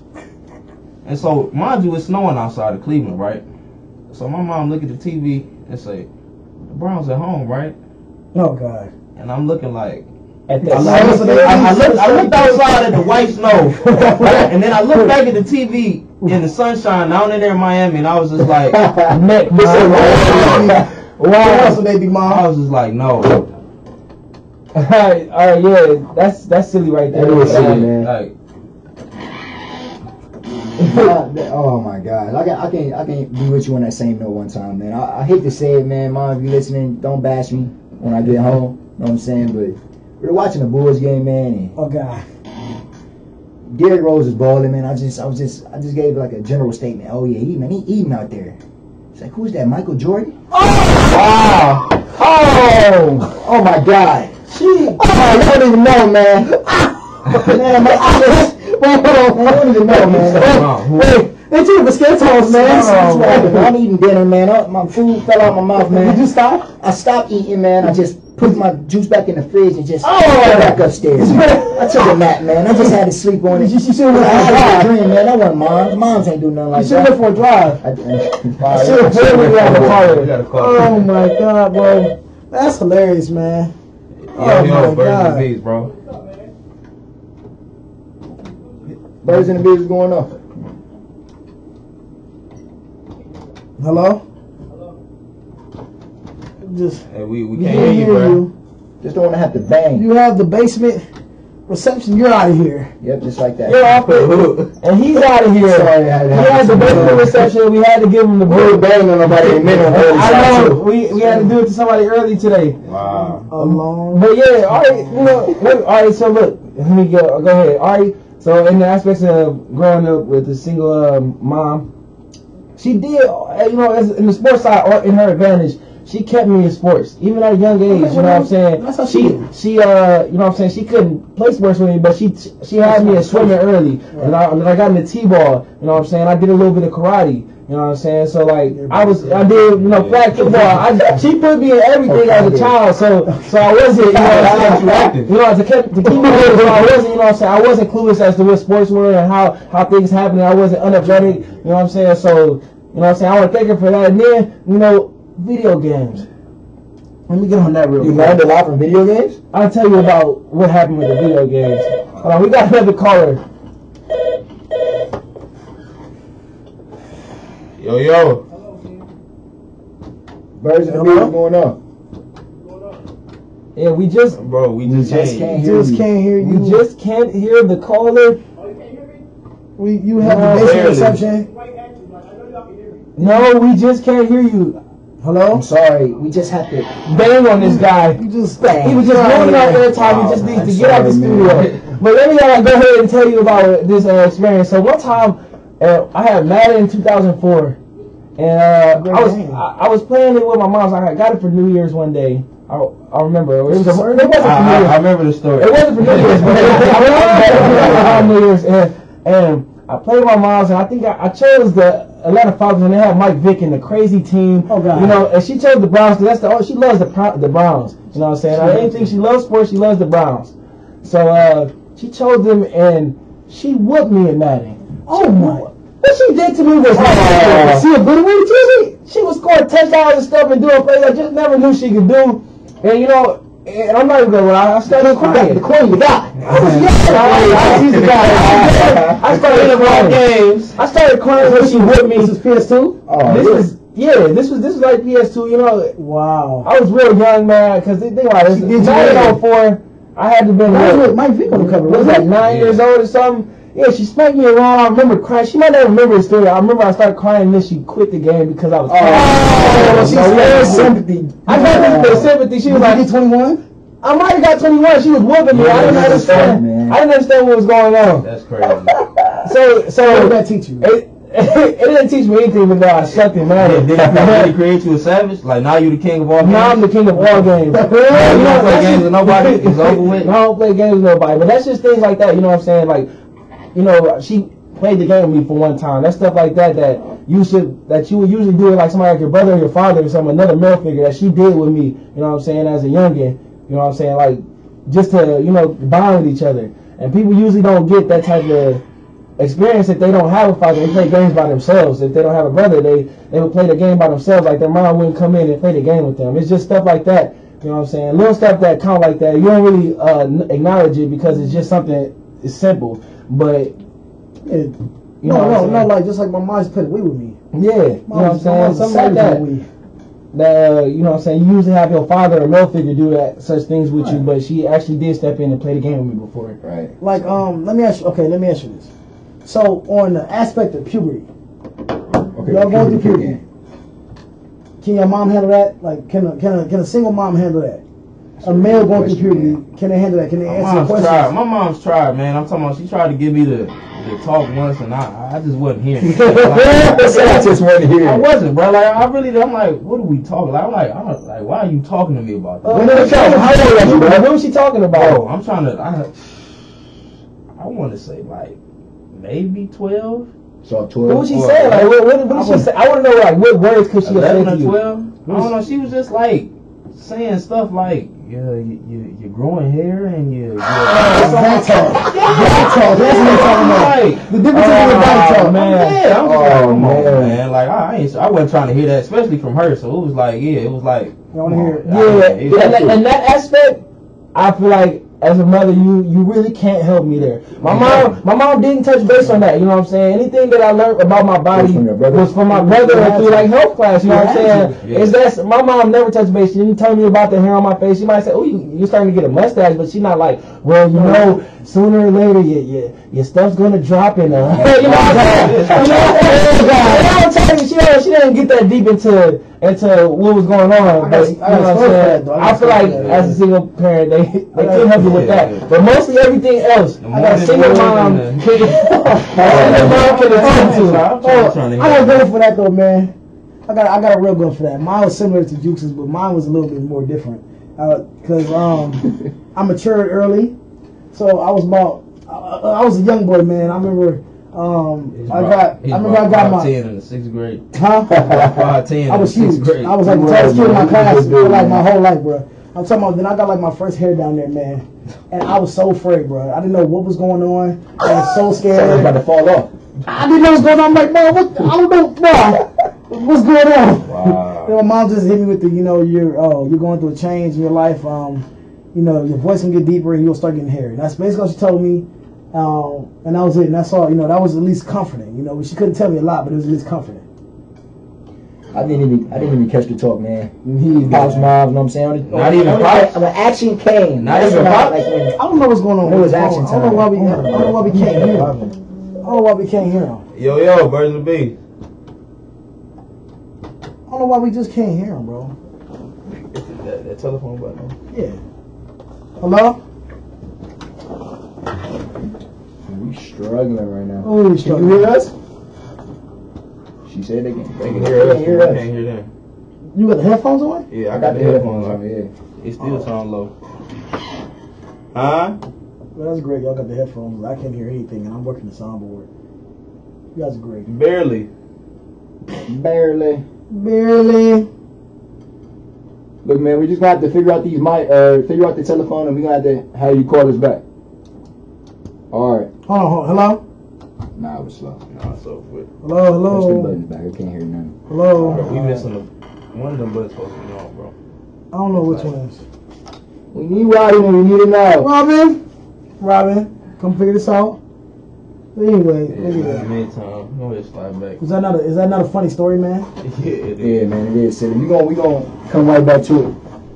And so, mind you, it's snowing outside of Cleveland, right? So my mom look at the TV and say, "The Browns at home, right?" Oh God. And I'm looking like, At I, I, looked, I, I looked, I looked outside at the white snow, and then I looked back at the TV in the sunshine down in there in Miami, and I was just like, I Neck, Wow. Wow. So baby mom. was just like, no. All right, all right, yeah, that's that's silly right there. That is silly, Like, man. like, oh my god, I, I can't I can't be with you on that same note one time, man. I, I hate to say it, man. Mom, if you listening, don't bash me when I get mm-hmm. home. You know what I'm saying? But we were watching the Bulls game, man, Oh God. and Derrick Rose is balling, man. I just I was just I just gave like a general statement. Oh yeah, he man, he eating out there. It's like who's that? Michael Jordan? Oh! Wow. Oh. Oh my god. She, oh, you don't even know, man. man, my, I just, wait, hold on, man. I don't even know, man. Mom, Wait, they took the skin man. Oh, man. I'm eating dinner, man. Oh, my food fell out my mouth, man. Did you stop? I stopped eating, man. I just put my juice back in the fridge and just Oh! go back upstairs. I took a nap, man. I just had to sleep on it. You should have I had a went dream, man. I want moms. Moms ain't do nothing like You should have that. for a drive. I, I should have really got a We caller. got a call. Oh my god, bro. That's hilarious, man. Yo, Oh yo, my birds God. and bees, bro. Birds and the bees going off. Hello? Hello. Just Hey, we, we we can't can't hear you, bro. you. Just don't want to have to bang. You have the basement reception. You're out of here. Yep, just like that. You're off it. And he's out of here. Sorry, I had He had the fun. reception. We had to give him the blue. banging on nobody in the middle. I know. We, we had to do it to somebody early today. Wow. Alone. But yeah, all right, you know, wait, all right. So look, let me go. Go ahead. All right. So in the aspects of growing up with a single um, mom, she did, uh, you know, as in the sports side, in her advantage, she kept me in sports, even at a young age. You know what I'm saying? That's how she She, she, uh, you know what I'm saying? She couldn't play sports with me, but she, she had me in swimming early, and I, and I got into t-ball. You know what I'm saying? I did a little bit of karate. You know what I'm saying? So like, I was, I did, you know, flag football. I, she put me in everything as a child, so, so I wasn't, you know, what I'm saying? You know, to keep, to keep me honest, so I wasn't, you know what I'm saying, I wasn't clueless as to what sports were and how, how things happened. I wasn't unathletic, you know what I'm saying? So, you know what I'm saying, I want to thank her for that. And then, you know, video games. Let me get on that real You quick. learned a lot from video games? I'll tell you about what happened with the video games. Hold on, we got another caller. Yo, yo. Birds and the Hello? bees going off. Yeah, we just, Bro, we We just, just can't. can't hear Just you. can't hear you. we just can't hear the caller. we, you have No, the basement barely. reception. No, we just can't hear you. Hello? I'm sorry. We just have to. Bang on this guy. You just Bang. He was just running out airtime. He just Oh, needs to get out the studio. But let me uh, go ahead and tell you about this uh, experience. So one time, uh, I had Madden in 2004, and uh, I was. I, I was playing it with my mom's. I got it for New Year's one day. I, I remember it was a, it wasn't for New I, I, Year's. I remember the story. It wasn't for New Year's, but I on New Year's, and, and I played with my mom's, and I think I, I chose the Atlanta Falcons, and they had Mike Vick in the crazy team. Oh, God. You know, and she chose the Browns because that's the oh, she loves the the Browns. You know what I'm saying? I didn't think she loves sports. She loves the Browns. So uh, she chose them, and she whooped me in Madden. Oh my. What she did to me was Oh. she a good way to me. She was scoring touchdowns and stuff and doing plays I just never knew she could do. And you know, and I'm not even gonna lie, I started crying. The queen, you got. I was young. I, I, she's a guy. I started crying. games. I started crying when she whipped me. This is PS2? Oh, This yeah. was yeah. This was this was like PS2. You know, Wow. I was real young, man. Because they, think about this. She did you Madden in. 04, I had to been That was what, Mike Vick on the cover, was wasn't like nine Yeah. years old or something. Yeah, she spanked me around. I remember crying. She might not remember the story. I remember I started crying and then she quit the game because I was oh. crying. Oh, she no, we said had sympathy. I got this for sympathy. She was like, get 21? I might have got 21. She was whooping me. Yeah, I didn't that's understand. man. I didn't understand what was going on. That's crazy. So, so What so did that teach you? it, it didn't teach me anything, but now I sucked in Did, man. did, he, did he create you a savage? Like now you're the king of all games? Now I'm the king of all games. you don't play games with nobody? It's over with? I don't play games with nobody. But that's just things like that. You know what I'm saying? Like, you know, she played the game with me for one time. That's stuff like that that you should that you would usually do it like somebody like your brother or your father or some another male figure that she did with me. You know what I'm saying? As a youngin, you know what I'm saying? Like, just to you know bond with each other. And people usually don't get that type of experience if they don't have a father. They play games by themselves. If they don't have a brother, they they would play the game by themselves. Like their mom wouldn't come in and play the game with them. It's just stuff like that. You know what I'm saying? Little stuff that count like that. You don't really uh, acknowledge it because it's just something. It's simple, but Yeah. you no, know no, saying? no, like just like my mom's played Wii with me. yeah, you know what I'm saying? Something like that. on That uh, you know what I'm saying? You usually have your father or male figure do that such things with you, but she actually did step in and play the game with me before. Right. Like, um, let me ask you. Okay, let me ask you this. So, on the aspect of puberty, Okay. Y'all going through puberty. puberty. can your mom handle that? Like, can a can a, can a single mom handle that? A male going through Question, puberty, can they handle that? Can they My answer mom's questions? tried. My mom's tried, man. I'm talking about she tried to give me the, the talk once, and I I just wasn't hearing. it. I just want to hear. I it. wasn't, bro. Like I really, I'm like, what are we talking? Like, I'm like, I'm like, like, why are you talking to me about Uh, this? When did? How old are you, bro? What was she talking about? Bro, I'm trying to. I, I want to say like maybe twelve, So twelve. What 12. was she Well, saying? Like, what, what, what I did she was- say? I want to know, like, what words could she have said eleven to or you? twelve. I don't know. She was just like saying stuff like, yeah, you, you you're growing hair and you. Back talk. Back talk. That's what I'm talking about. Right. The difference between the oh, back talk. man. Yeah, I'm just like, Oh, come on, man. man. Like I, ain't, I wasn't trying to hear that, especially from her. So it was like, yeah, it was like. You wanna hear it? come Yeah, on. I- and, that, and that aspect, I feel like as a mother, you you really can't help me there. My mom, my mom didn't touch base on that. You know what I'm saying? Anything that I learned about my body from was from my brother through like health class. You know what I'm saying? Yeah. Is that my mom never touched base? She didn't tell me about the hair on my face. She might say, "Oh, you, you're starting to get a mustache," but she's not like, "Well, you know, sooner or later, your your, your stuff's gonna drop in." Uh, you know what I'm saying? You know what I'm saying? I'm telling you, she she didn't get that deep into into what was going on. got- But, you I know what I'm saying? that. I I feel like that. as a single parent, they they got- can help you with Yeah, that. yeah. But mostly everything else, The a single mom more can a single mom can attend to. I'm trying I got a hear. gun for that though, man. I got I got a real gun for that. Mine was similar to Jukes's, but mine was a little bit more different. Because um, I matured early, so I was about I, I was a young boy, man. I remember um, I got I remember I got my 5'10" in the sixth grade. huh. Five ten. I was in the sixth huge. grade. I was like the You tallest kid in my class You for was like big, my whole life, bro. I'm talking about. Then I got like my first hair down there, man, and I was so afraid, bro. I didn't know what was going on. I was so Something's about to fall off. I didn't know what was going on. I'm like, bro, what? I don't know, bro. What's going on? Wow. Then my mom just hit me with the, you know, you're oh, you're going through a change in your life. Um, you know, your voice can get deeper and you'll start getting hairy. That's basically what she told me. Um, and that was it. And that's all. You know, that was at least comforting. You know, she couldn't tell me a lot, but it was at least comforting. I didn't even I didn't even catch the talk, man. Me either. Pops, moms, you know what I'm saying? Not even Only Pops? When action came. Not even when I- Pops? Like when, I don't know what's going on. It with was his action phone. I don't know why we. I don't know why we can't hear him. I don't know why we can't hear him. Yo yo, birds of the bee. I don't know why we just can't hear him, bro. That, that telephone button. Yeah. Hello? We struggling right now. Oh, Can you hear us? She said they can. They can hear us. They can hear us. can't hear them. You got the headphones on? Yeah, I I got the headphones on. yeah. It still sound low. Huh? Well, that's great. Y'all got the headphones. I can't hear anything, and I'm working the soundboard. You guys are great. Barely. Barely. Barely. Look, man, we just gonna have to figure out these mic, uh, figure out the telephone, and we gonna have to have you call us back. All right. Hold on, hold on. Hello? Nah, it was slow. Nah, so quick. Hello, Push the hello. buttons back. I can't hear nothing. Hello. Bro, we missing the one of them buttons supposed to be on, bro. I don't know which one is. We need Roddy when we need him now. Robin? Robin, come figure this out. Anyway, Yeah, look at in the that. meantime, go ahead slide back. Is that not a, is that not a funny story, man? yeah, it Yeah, man, it is silly. We gonna we gonna come right back to it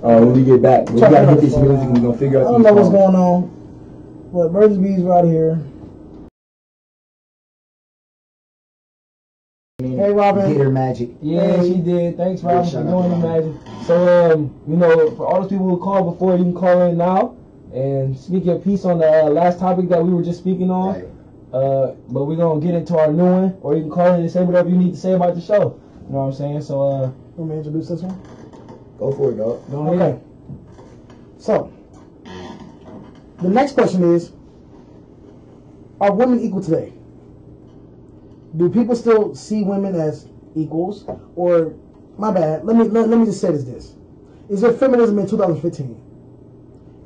uh, when we get back. We gotta hit this music and we gonna figure I out I don't these know what's going on. But Birds and Bees right here. Hey, Robin. Hater magic. Yeah, she did. Thanks, Robin, for doing the magic. So, um, you know, for all those people who called before, you can call in now and speak your piece on the uh, last topic that we were just speaking on. Right. Uh, but we're gonna get into our new one, or you can call in and say whatever you need to say about the show. You know what I'm saying? So, uh, Let me introduce this one. Go for it, dog. go Okay. ahead. So, the next question is Are women equal today? Do people still see women as equals? Or, my bad, let me, let, let me just say this, this. Is there feminism in 2015?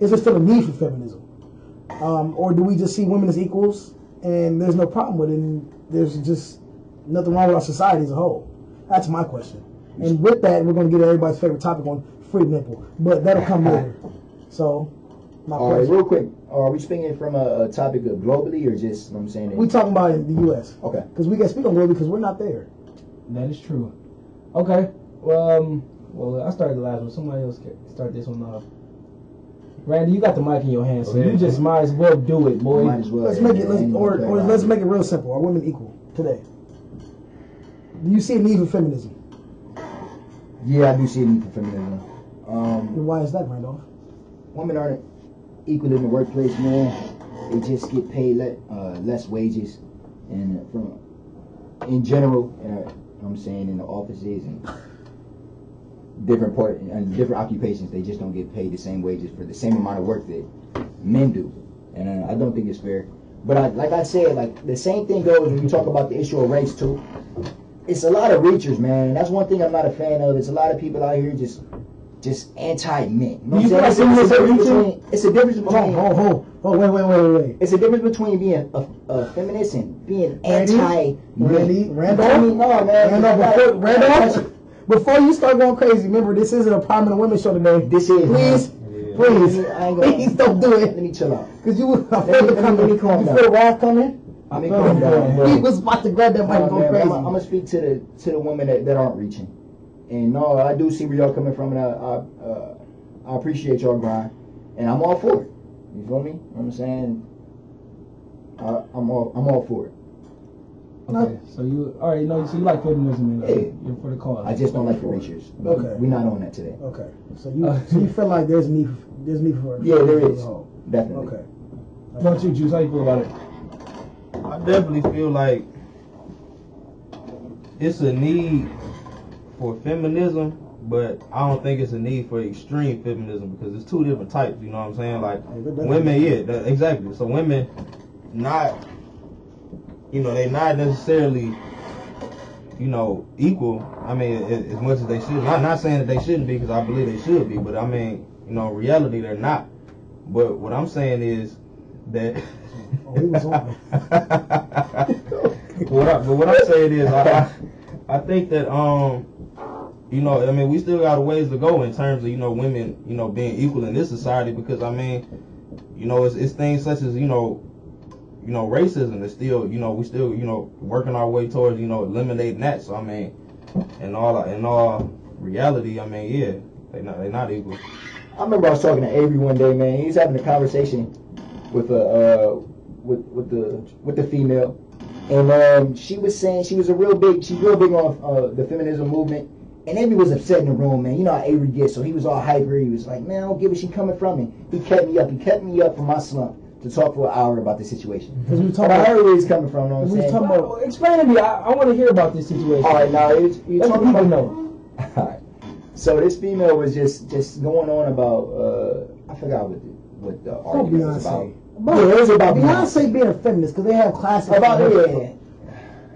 Is there still a need for feminism? Um, or do we just see women as equals and there's no problem with it and there's just nothing wrong with our society as a whole? That's my question. And with that, we're going to get everybody's favorite topic on free nipple, but that'll come later. So, my All right, question. real quick. Are we speaking from a, a topic of globally or just? you what I'm saying. We talking about in the U.S. Okay. because we can speak on global because we're not there. That is true. Okay. Well, um, well, I started the last one. Somebody else can start this one off. Randy, you got the mic in your hand, so Okay. you just might as well do it, boy. Might as well. Let's make it, let's, or, or let's make it real simple. Are women equal today? Do you see a need for feminism? Yeah, I do see a need for feminism. Um, why is that, Randolph? women aren't equal in the workplace, man. They just get paid le- uh, less wages, and from in general, uh, I'm saying in the offices and different part and different occupations, they just don't get paid the same wages for the same amount of work that men do, and uh, I don't think it's fair. But I, like I said, like the same thing goes when you talk about the issue of race too. It's a lot of reachers, man. That's one thing I'm not a fan of. It's a lot of people out here just just anti-men. You know you feel saying? like It's, a difference between, it's a difference Hold between hold, hold, hold, wait, wait, wait, wait, wait. it's a difference between being a, a feminist and being Randy? anti Randy, Randolph, I mean, no, man. Randolph, before, Randolph, before you start going crazy, remember this isn't a prominent women show today. This is Please, Yeah. please, I ain't gonna- please don't do it. Let me chill out. Cause you, I Let felt me- it let me- coming. me You feel the wrath coming? Let me Felt calm down. coming. bro. He was about to grab that mic and go I'm, crazy. I'm gonna speak to the to the women that, that aren't reaching, and no, I do see where y'all coming from, and I I, uh, I appreciate y'all grind, and I'm all for it. You feel me? You know what I'm saying I, I'm all I'm all for it. Okay, so you already know. So you like feminism and uh, Yeah. you're for the cause. I just don't like erasures. But Okay. we're not on that today. Okay, so you so you feel like there's me there's need for Yeah, there for is. the whole. Definitely. Okay. What about you, Juice? How you feel about it? I definitely feel like it's a need for feminism, but I don't think it's a need for extreme feminism because it's two different types. You know what I'm saying? Like women, yeah, that, exactly. So women, not, you know, they not necessarily, you know, equal. I mean, a- as much as they should. Not not saying that they shouldn't be because I believe they should be, but I mean, you know, in reality they're not. But what I'm saying is that. Oh, he was on what I, but what I'm saying is, I, I, I think that um, you know, I mean, we still got a ways to go in terms of you know women, you know, being equal in this society because I mean, you know, it's, it's things such as you know, you know, racism is still, you know, we still, you know, working our way towards you know eliminating that. So I mean, in all in all reality, I mean, yeah, they not they not equal. I remember I was talking to Avery one day, man. He was having a conversation with a uh, with with the with the female, and um, she was saying she was a real big she's real big on uh, the feminism movement. And Avery was upset in the room, man. You know how Avery gets, so he was all hyper. He was like, "Man, I don't give where she coming from." me. he kept me up. He kept me up from my slump to talk for an hour about the situation. Because we were talking I about, heard where he's coming from. Know what I'm we saying? talking Well, about explain to me. I, I want to hear about this situation. All right, now it's, you're Let the talking people about know. Alright. So this female was just just going on about uh I forgot what the what the oh, argument was about. Beyonce. About, Yeah, it was about Beyonce being a feminist because they have classes About for yeah.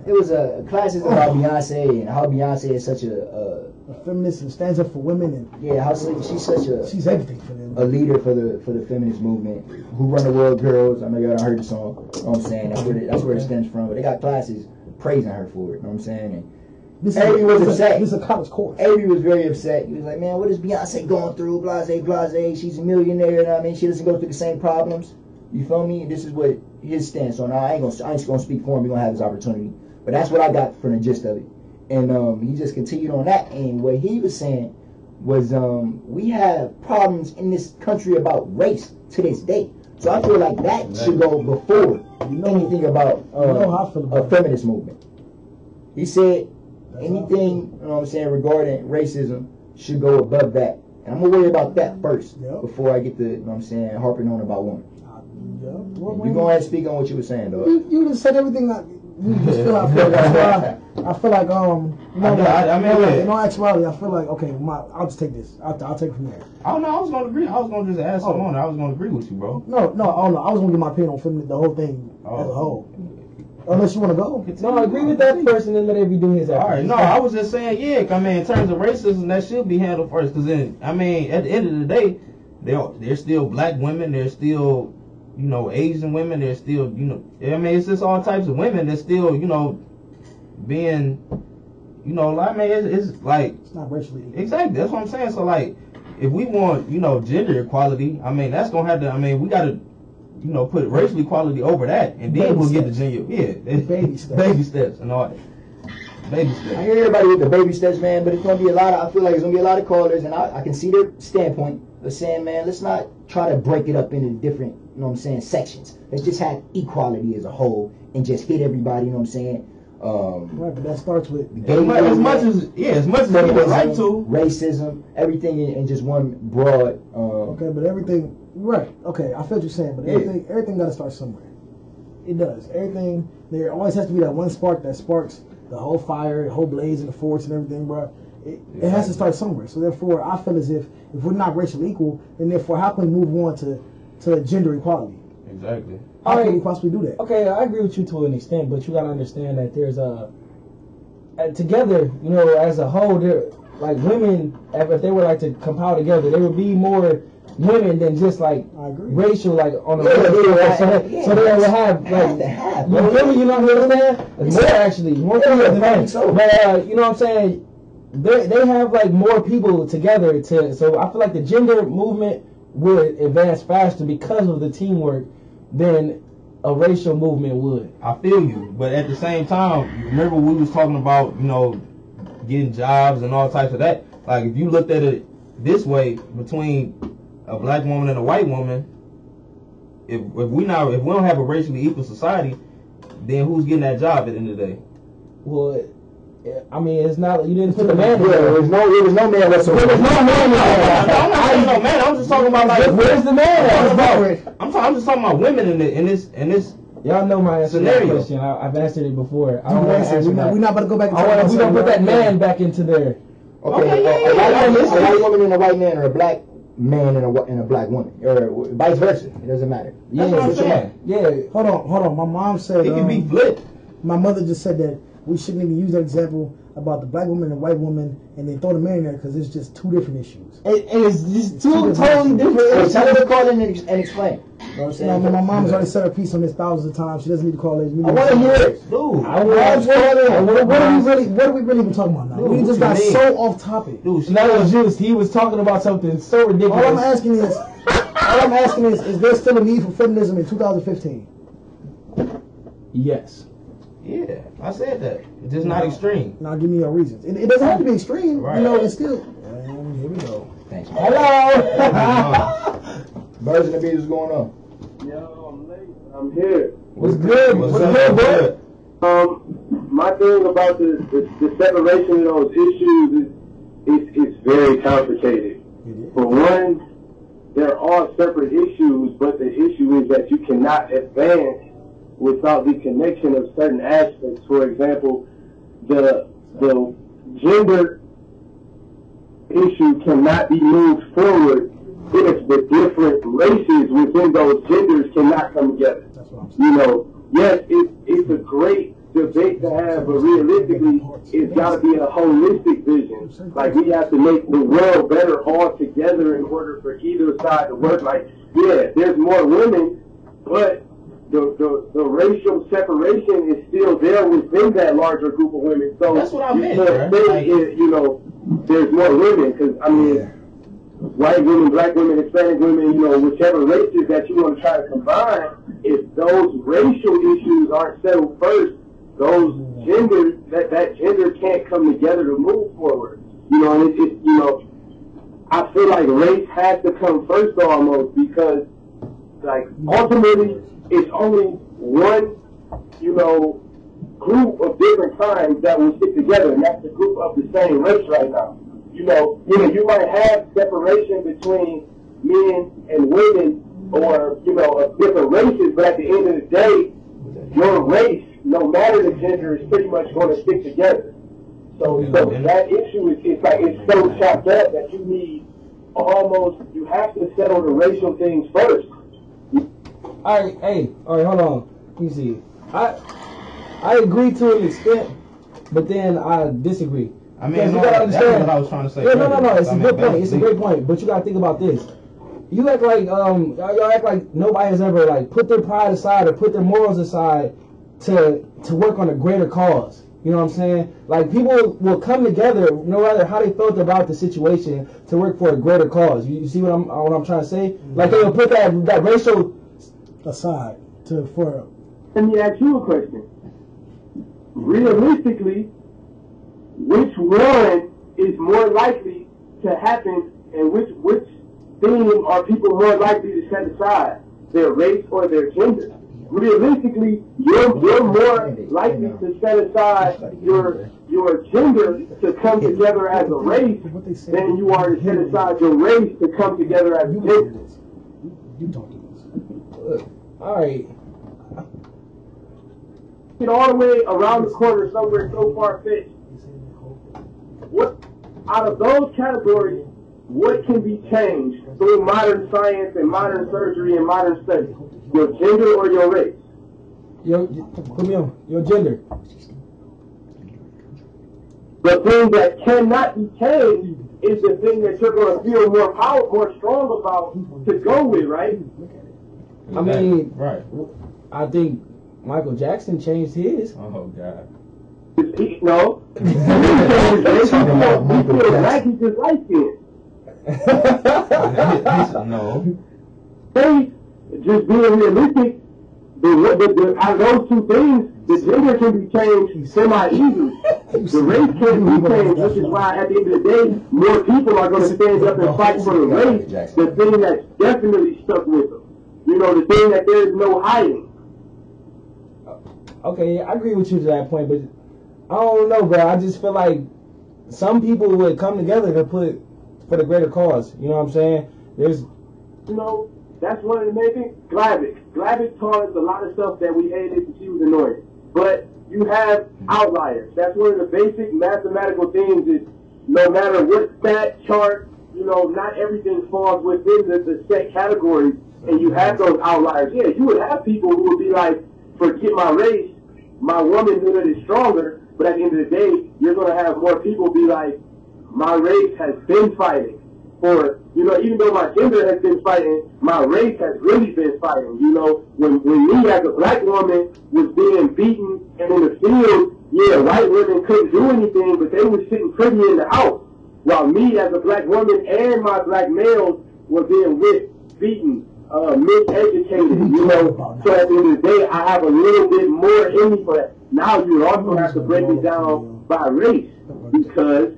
It was a classes about Beyonce and how Beyonce is such a uh a feminist and stands up for women and yeah how she- she's such a she's everything for them. a leader for the for the feminist movement. Who run the world, girls? I know y'all heard the song. You know what I'm saying? That's where it, that's where it stems from. But they got classes praising her for it. You know what I'm saying? And This Avery was this upset. This is a college course. Avery was very upset. He was like, "Man, what is Beyonce going through? Blase, blase. She's a millionaire. You know what I mean, she doesn't go through the same problems. You feel me? This is what his stance on. I ain't gonna, I ain't gonna speak for him. He gonna have his opportunity. But that's what I got from the gist of it. And um, he just continued on that. And what he was saying was, um, we have problems in this country about race to this day. So I feel like that should go before You know- anything about you know how I feel a about it. feminist movement. He said That's how I anything, you know what I'm saying, regarding racism should go above that. And I'm gonna worry about that first Yep. before I get to, you know what I'm saying, harping on about women. Yeah. Well, you go ahead and speak on what you were saying, dog. You, you just said everything. I, you just feel. I feel. That's I feel like um. You know, I know, I- I mean, you know, yeah. in all actuality, I feel like okay. My, I'll just take this. I'll, I'll take it from there. I don't know. I was gonna agree. I was gonna just add something Oh. on. it. I was gonna agree with you, bro. No, no, oh no. I was gonna give my opinion on feminism, the whole thing as a Oh. whole. Unless you want to go. No, I agree with that person and let every do his. All right, no, I was just saying, yeah. I mean, in terms of racism, that should be handled first, because then, I mean, at the end of the day, they're they're still black women, they're still, you know, Asian women, they're still, you know, I mean, it's just all types of women that's still, you know, being, you know, I mean, it's, it's like It's not racially. Exactly. That's what I'm saying. So like, if we want, you know, gender equality, I mean, that's gonna have to. I mean, we gotta, you know, put racial equality over that, and then Baby we'll get the steps. gender. Yeah, Baby steps. baby steps, and all that. Baby steps. I hear everybody with the baby steps, man, but it's gonna be a lot of. I feel like it's gonna be a lot of callers, and I, I can see their standpoint of saying, man, let's not try to break it up into different, you know what I'm saying, sections. Let's just have equality as a whole and just hit everybody. You know what I'm saying? Um, Right, but that starts with. As much, as much as yeah, as much as we would like to. racism, everything in, in just one broad. Um, Okay, but everything. Right. Okay, I feel what you're saying, but Yeah. everything, everything got to start somewhere. It does. Everything. There always has to be that one spark that sparks the whole fire, the whole blaze and the force and everything, bro. It, it has to start somewhere. So therefore, I feel as if if we're not racially equal, then therefore, how can we move on to to gender equality? Exactly. How can we possibly do that? Okay, I agree with you to an extent, but you gotta understand that there's a uh, together, you know, as a whole, there like women, if, if they were like to compile together, there would be more women than just like racial, like on a Yeah, racial yeah, scale. So, yeah, so they would have Have like to have, you bro. feel me? You know what I'm saying? More actually, more Yeah, than men. so. But uh, you know what I'm saying? They they have like more people together to. So I feel like the gender movement would advance faster because of the teamwork than a racial movement would. I feel you, but at the same time, remember we was talking about you know getting jobs and all types of that. Like if you looked at it this way, between a black woman and a white woman, if if we not if we don't have a racially equal society, then who's getting that job at the end of the day? Well, I mean, it's not you didn't put the man Yeah, there there. was no, there was no man whatsoever. There was no man in. I'm not saying no man. I'm just talking about like Where's the man at? I'm, talking, I'm just talking about women in, the, in this in this. Y'all know my answer to Scenario. question. I, I've answered it before. I don't want to answer We're not, that. we're not about to go back and I want about we don't put that something man back into there. Okay, Okay, yeah, a, a yeah, white woman, yeah. a white woman and a white man, or a black man and a and a black woman, or vice versa. It doesn't matter. Yeah, what I'm saying. Yeah, Hold on, hold on. My mom said. It can be um, flipped. my mother just said that we shouldn't even use that example about the black woman and the white woman and then throw the man in there because it's just two different issues. and, and it's just two Two different totally things. different. issues. tell her to call in and, and explain. You know what I'm saying? know, my mom has already said her piece on this thousands of times. She doesn't need to call it. You I want to hear it. Dude, I What, want what, what are we really? What are we really even talking about now? Dude, we just got mean? so off topic. dude, she That was just he was talking about something so ridiculous. All I'm asking is, all I'm asking is, is there still a need for feminism in 2015? yes. Yeah, I said that. It's just not extreme. Now give me your reasons. It, it doesn't have to be extreme. Right. You know, it's still. And here we go. Thanks. Hello. Birds and the bees, what's going on? Yo, I'm late. I'm here. What's good? What's What's up? good, What's boy? good? Um, my thing about the, the, the separation of those issues is, is, is very complicated. For one, they're all separate issues, but the issue is that you cannot advance without the connection of certain aspects. For example, the the gender issue cannot be moved forward if the different races within those genders cannot come together That's what I'm saying. you know, yes, it, it's a great debate to have, but realistically, it's got to be a holistic vision. Like, we have to make the world better all together in order for either side to work. Like, yeah, there's more women, but the, the, the racial separation is still there within that larger group of women. So That's what I you meant, can't say, Like- it, you know, there's more women, because, I mean, white women, black women, Hispanic women, you know, whichever races that you want to try to combine, if those racial issues aren't settled first, those genders, that, that gender can't come together to move forward. You know, and it, it, you know, I feel like race has to come first almost because, like, ultimately, it's only one, you know, group of different kinds that will stick together, and that's the group of the same race right now. You know, you know, you might have separation between men and women, or you know, of different races, but at the end of the day, your race, no matter the gender, is pretty much going to stick together. So, so that issue is it's like it's so chopped up that you need almost you have to settle the racial things first. All right, hey, all right, hold on. You see. I I agree to an extent, but then I disagree. I mean, Because you gotta understand. what I was trying to say. Yeah, no, no, no. It's I a mean, good point. It's a great point. But you gotta think about this. You act like um y'all act like nobody has ever like put their pride aside or put their morals aside to to work on a greater cause. You know what I'm saying? Like people will come together no matter how they felt about the situation to work for a greater cause. You, you see what I'm what I'm trying to say? Like they will put that that racial Aside to for Let me ask you a question. Realistically, which one is more likely to happen, and which which thing are people more likely to set aside? Their race or their gender? Realistically, you're you're more likely to set aside your your gender to come together as a race than you are to set aside your race to come together as a gender. You, you all right. Get all the way around the corner somewhere so far fetched. What out of those categories, what can be changed through modern science and modern surgery and modern study? Your gender or your race? Your, put me on your gender. The thing that cannot be changed is the thing that you're going to feel more power, more strong about to go with, right? I mean, right. I think Michael Jackson changed his. Oh God. He- No. Talking about Michael He feel Jackson. black, he just like it. no. They just being realistic. The, the, the, out of those two things, the gender can be changed semi-easily. The race can't be changed, which is why at the end of the day, more people are going to stand up and fight for the race. The thing that's definitely stuck with them. You know, the thing that there's no hiding. Uh, okay, I agree with you to that point, but I don't know, bro. I just feel like some people would come together to put for the greater cause. You know what I'm saying? There's You know, that's one of the main things. Glavik. Glavik taught us a lot of stuff that we hated and she was annoying. But you have outliers. That's one of the basic mathematical things is no matter what stat chart, you know, not everything falls within the, the set categories. And you have those outliers. Yeah, you would have people who would be like, forget my race, my womanhood is stronger. But at the end of the day, you're going to have more people be like, my race has been fighting. Or, you know, even though my gender has been fighting, my race has really been fighting. You know, when, when me as a black woman was being beaten and in the field, yeah, white women couldn't do anything, but they were sitting pretty in the house. While me as a black woman and my black males were being whipped, beaten, uh, miseducated, you know. So at the end of the day, I have a little bit more in me for that. Now you also have to break it down by race because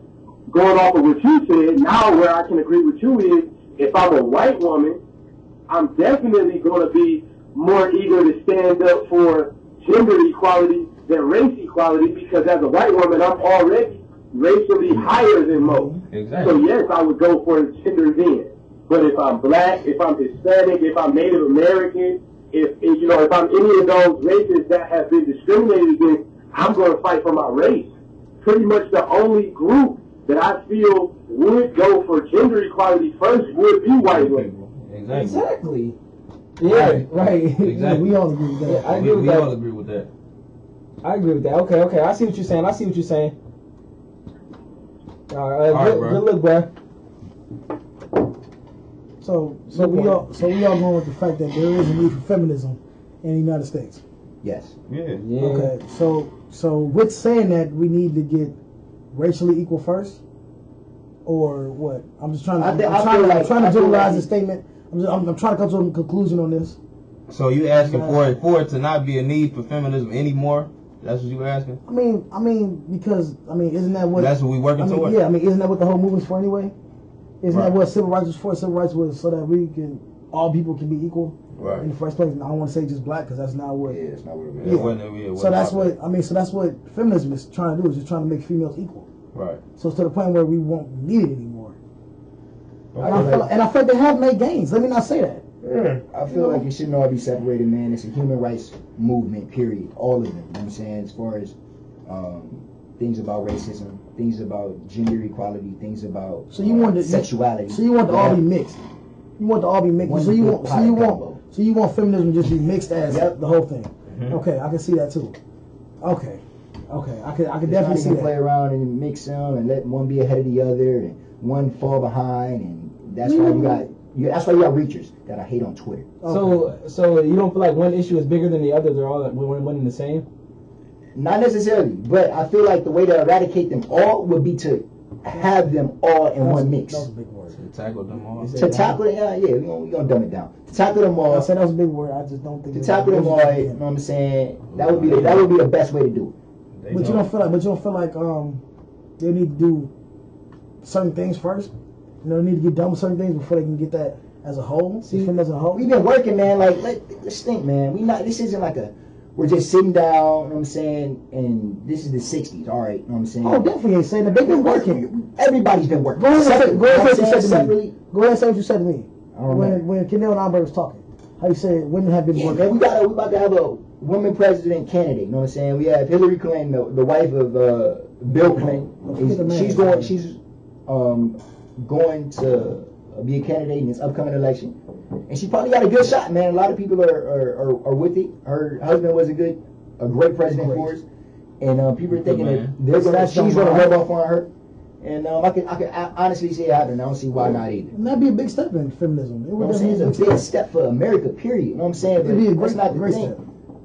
going off of what you said, now where I can agree with you is if I'm a white woman, I'm definitely going to be more eager to stand up for gender equality than race equality because as a white woman, I'm already racially higher than most. Exactly. So yes, I would go for gender then. But if I'm black, if I'm Hispanic, if I'm Native American, if, if you know, if I'm any of those races that have been discriminated against, I'm going to fight for my race. Pretty much the only group that I feel would go for gender equality first would be white women. Exactly. exactly. Yeah, right. Exactly. we all agree with that. Yeah, I agree we, with we that. all agree with that. I agree with that. Okay, okay. I see what you're saying. I see what you're saying. All right, uh, All right, good, bro. good look, bro. So, so we all, so we all going with the fact that there is a need for feminism in the United States. Yes. Yeah. Yeah. Okay, so so with saying that we need to get racially equal first, or what? I'm just trying to. I I'm, thi- I trying feel to. I'm like- trying to I feel generalize like- the statement. I'm, just, I'm, I'm trying to come to a conclusion on this. So you asking for it for it to not be a need for feminism anymore? That's what you asking? I mean, I mean, because I mean, isn't that what? That's what we working I mean, towards. yeah. I mean, isn't that what the whole movement's for anyway? Isn't Right. that what civil rights was for? Civil rights was so that we can all people can be equal right. in the first place. And I don't want to say just black because that's not what. Yeah, it's not what it It is. wasn't, yeah, So that's popular. what I mean. So that's what feminism is trying to do. Is just trying to make females equal. Right. So it's to the point where we won't need it anymore. And, I feel like, and I feel like they have made gains. Let me not say that. Yeah. I feel like it shouldn't all be separated, man. It's a human rights movement, period. All of them. You know what I'm saying? As far as um, things about racism, things about gender equality, things about So you uh, want to sexuality. So you want to all be mixed. You want to all be mixed. One so you want. So pot you of want. gumbo. So you want feminism to just be mixed as Yep. the whole thing. Mhm. Okay, I can see that too. Okay, okay, I can. I can definitely see even play around and mix them and let one be ahead of the other and one fall behind and that's why you got you, that's why you got reachers that I hate on Twitter. So, so you don't feel like one issue is bigger than the other? They're all one, one and the same. Not necessarily, but I feel like the way to eradicate them all would be to have them all in That was- one mix. That was a big word. To tackle them all. To tackle yeah, yeah, we're gonna, we gonna dumb it down. To tackle them I all, said that was a big word. I just don't think. to tackle them all, you know what I'm saying? That would be the, that would be the best way to do it. They But you don't- don't feel like. But you don't feel like um, they need to do certain things first. You know, they need to get done with certain things before they can get that as a whole. See, See, them as a whole. We've been working, man. Like, let, let's think, man. We not. This isn't like a. We're just sitting down. You know what I'm saying? And this is the '60s. All right. You know what I'm saying? Oh, definitely ain't saying that. They've been working. Everybody's been working. Go ahead and say, go ahead and say what you said to me. Go ahead and say what you said to me. When when Kendall and Albert was talking, how you said women have been Yeah, working. man, we got we about to have a woman president candidate. You know what I'm saying? We have Hillary Clinton, the, the wife of uh, Bill Clinton. Look at the Is- she's man. going. She's um, going to be a candidate in this upcoming election, and she probably got a good shot, man. A lot of people are are, are, are with it. Her husband was a good, a great president Great. for us, and uh, people are thinking that they're gonna, she's don't gonna rub off on her. And um, I can I can I honestly see it happen. I don't see why not either. And that'd be a big step in feminism. It You know would what I'm saying? It's a big step for America, period. You know what I'm saying? It'd be a But great, that's not the great thing. step.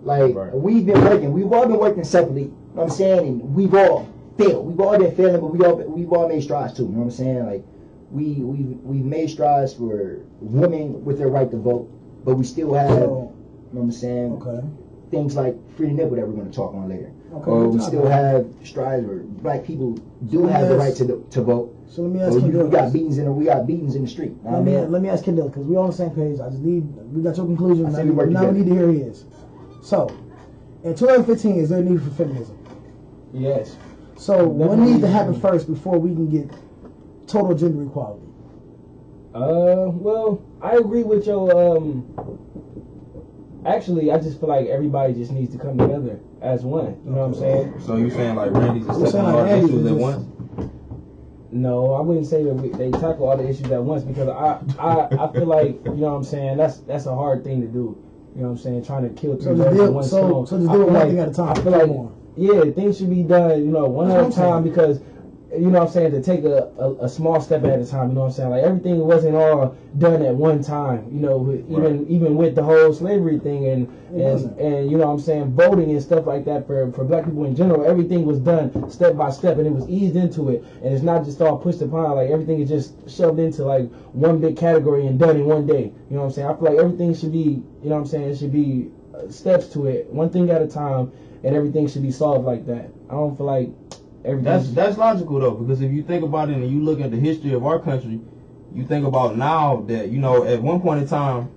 Like Right. we've been working, we've all been working separately. You know what I'm saying? And we've all failed. We've all been failing, but we all we've all made strides too. You know what I'm saying? Like we we we made strides for women with their right to vote, but we still have. So, oh. you know what I'm saying? okay. Things like free nipple that we're going to talk on later. Okay. Or we still have strides where black people do So have the right to the, to vote. So let me ask we, Kendall. we got beatings in the we got beatings in the street. Let me I mean? let me ask Kendall because we're on the same page. I just need we got your conclusion. I Now, say we work now we together. need to hear his. So, in 2015, is there a need for feminism? Yes. So, what needs to happen first before we can get total gender equality? Uh, well, I agree with your um. Actually, I just feel like everybody just needs to come together as one. You know what I'm saying? So you saying like Randy's You're accepting saying all like the Randy's issues at once? No, I wouldn't say that we, they tackle all the issues at once because I, I, I feel like you know what I'm saying. That's that's a hard thing to do. You know what I'm saying? Trying to kill two So birds with one so- stone. so just do it one like- thing at a time. I feel like yeah, things should be done. You know, one That's at a time because you know what I'm saying to take a, a, a small step at a time. You know what I'm saying? Like everything wasn't all done at one time. You know, with- even even with the whole slavery thing and It and, wasn't. and you know what I'm saying voting and stuff like that for for black people in general. Everything was done step by step and it was eased into it. And it's not just all pushed upon. Like everything is just shoved into like one big category and done in one day. You know what I'm saying? I feel like everything should be. You know what I'm saying? It should be uh, steps to it, one thing at a time, and everything should be solved like that. I don't feel like everything. That's that's logical though, because if you think about it and you look at the history of our country, you think about now that you know at one point in time,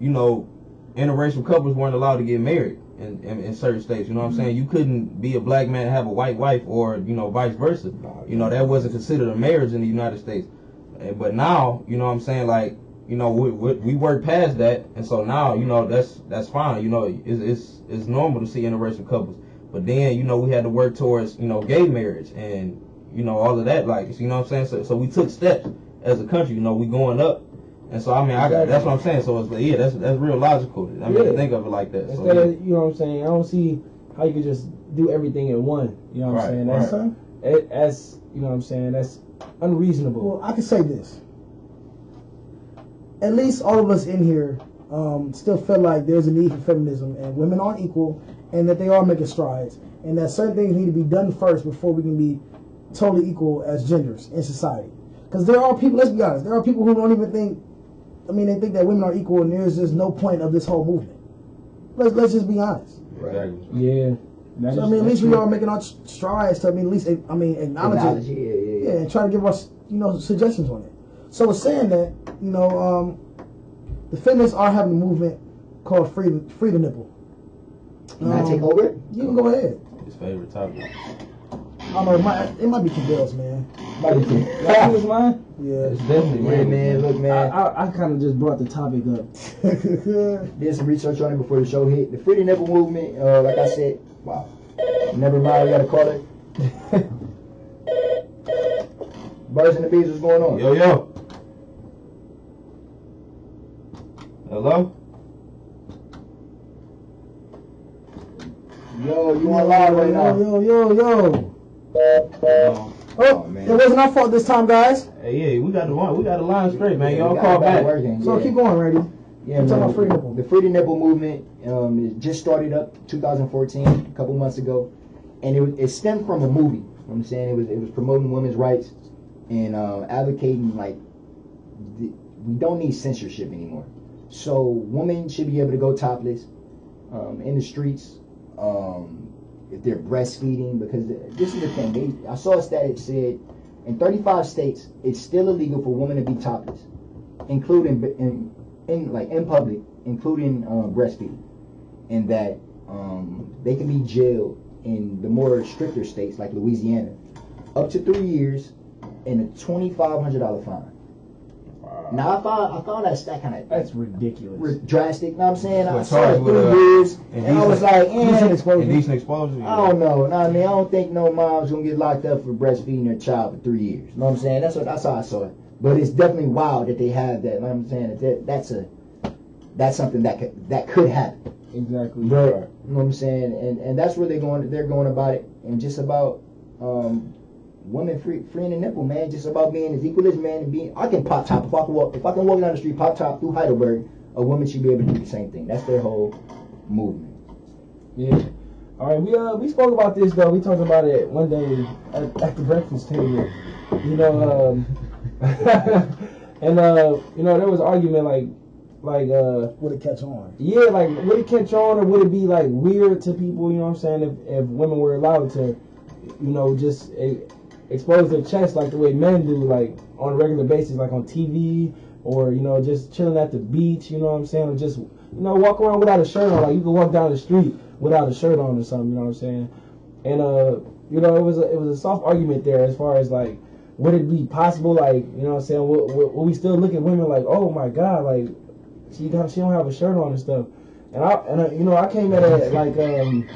you know, interracial couples weren't allowed to get married in, in, in certain states. You know what I'm mm-hmm. saying? You couldn't be a black man and have a white wife, or you know, vice versa. You know, that wasn't considered a marriage in the United States. But now, you know what I'm saying? Like, you know, we, we, we work past that, and so now, you know, that's that's fine. You know, it's it's it's normal to see interracial couples. But then, you know, we had to work towards, you know, gay marriage and, you know, all of that. Like, you know what I'm saying? So, so we took steps as a country. You know, we going up. And so, I mean, I that's what I'm saying. So, it's like, yeah, that's that's real logical. I mean, to Yeah. think of it like that. So, Instead yeah. of, you know what I'm saying? I don't see how you could just do everything in one. You know what Right, I'm saying? That's Okay. it, that's you know what I'm saying? That's unreasonable. Well, I can say this. At least all of us in here um, still feel like there's a need for feminism and women aren't equal and that they are making strides and that certain things need to be done first before we can be totally equal as genders in society. Because there are people, let's be honest, there are people who don't even think, I mean, they think that women are equal and there's just no point of this whole movement. Let's, let's just be honest. Exactly. yeah. That So, I mean, at that's least we are making our strides to, I mean, at least, I mean, acknowledge, Acknowledge it. it, yeah, yeah, Yeah, yeah. and try to give us, you know, suggestions on it. So it's saying that, you know, um, the feminists are having a movement called Free, free the Nipple. Can I take over it? You can go ahead. His favorite topic. I don't know, it might, it might be Kendall's, man. Might be Like, who was mine? Yeah. It's definitely Yeah, Randy. man, look, I, man. I, I kind of just brought the topic up. Did some research on it before the show hit. The Free the Nipple movement, uh, like I said, wow. Never mind, we gotta call it. Birds and the bees, what's going on? Yo, yo. Hello? Yo, you on live right now? Yo, yo, yo, yo. Oh, Oh, Oh, man. it wasn't our fault this time, guys. hey, yeah, we got the one. We got the line straight, man. Y'all we call back. working, So yeah. keep going, ready. Yeah, Talk man. about Free Nipple. The Free Nipple movement um, it just started up 2014, a couple months ago, and it, it stemmed from a movie. You know what I'm saying it was it was promoting women's rights and uh, advocating like the, we don't need censorship anymore. So women should be able to go topless um, in the streets um, if they're breastfeeding because this is the thing. They, I saw a stat that said in 35 states it's still illegal for women to be topless, including in, in like in public, including um, breastfeeding, and that um, they can be jailed in the more stricter states like Louisiana, up to three years, and a twenty-five hundred dollar fine. Now I found I found that stat kind of That's ridiculous. drastic. Know what I'm saying? I What, saw it charged with, three years, and I was like, Indecent eh, exposure. Indecent exposure. I don't know. Nah, I mean, I don't think no mom's gonna get locked up for breastfeeding their child for three years. You know what I'm saying? That's what that's how I saw it. But it's definitely wild that they have that. You know what I'm saying that, that that's a that's something that could that could happen. Exactly. But you know what I'm saying, and and that's where they're going. They're going about it, and just about um, women free freeing the nipple, man. Just about being as equal as men and being. I can pop top if I can walk. If I can walk down the street, pop top through Heidelberg, a woman should be able to do the same thing. That's their whole movement. Yeah. All right, we uh we spoke about this though. We talked about it one day at, at the breakfast table. You know, um, and uh, you know, there was argument like, like uh, Would it catch on? yeah, like would it catch on or would it be like weird to people? You know what I'm saying? If if women were allowed to, you know, just eh, expose their chest like the way men do, like on a regular basis, like on TV or you know just chilling at the beach. You know what I'm saying? Or just you know walk around without a shirt on. Like you can walk down the street without a shirt on or something. You know what I'm saying? And uh, you know, it was a, it was a soft argument there as far as like. Would it be possible, like you know, what I'm saying, will, will, will we still look at women like, oh my god, like she she don't have a shirt on and stuff, and I and I, you know I came at it like um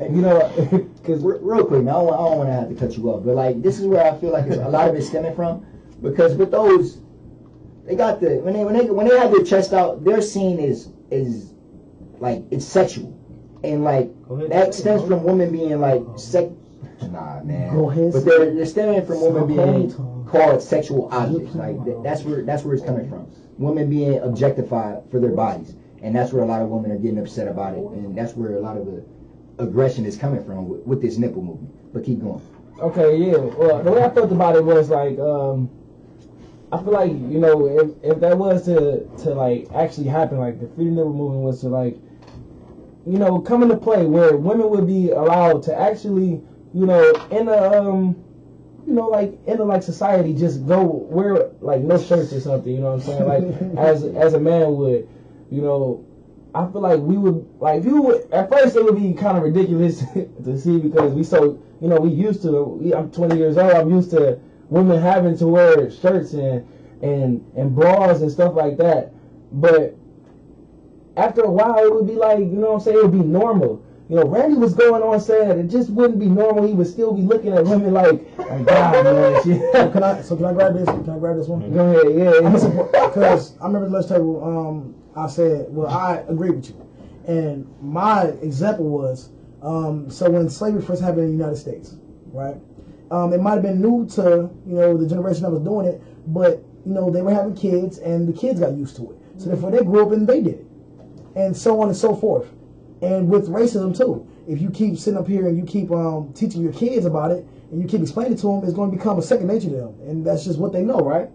you know because Real quick, now I don't, I don't want to have to cut you off, but like this is where I feel like it's, a lot of it's stemming from, because with those, they got the when they when they when they have their chest out, they're seen as is like it's sexual, and like ahead. that stems from women being like sex. Nah, man. Go ahead. But they're, they're stemming from women being called sexual objects. Like that's where that's where it's coming from. Women being objectified for their bodies, and that's where a lot of women are getting upset about it, and that's where a lot of the aggression is coming from with, with this nipple movement. But keep going. Okay, yeah. Well, the way I felt about it was like, um, I feel like you know, if if that was to to like actually happen, like the free the nipple movement was to like, you know, come into play where women would be allowed to actually, you know, in a um, you know, like in a like society, just go wear like no shirts or something. You know what I'm saying? Like as as a man would, you know. I feel like we would like if you would at first it would be kind of ridiculous to see because we so you know we used to we, I'm 20 years old I'm used to women having to wear shirts and and and bras and stuff like that but after a while it would be like you know what I'm saying it would be normal you know Randy was going on saying it just wouldn't be normal he would still be looking at women like oh God man So can I? So can I grab this? Can I grab this one? go ahead yeah Because I remember the last table. Um, I said, well, I agree with you, and my example was, um, so when slavery first happened in the United States, right? Um, it might have been new to you know the generation that was doing it, but you know they were having kids, and the kids got used to it. So therefore, they grew up and they did it, and so on and so forth. And with racism too, if you keep sitting up here and you keep um, teaching your kids about it, and you keep explaining to them, it's going to become a second nature to them, and that's just what they know, right?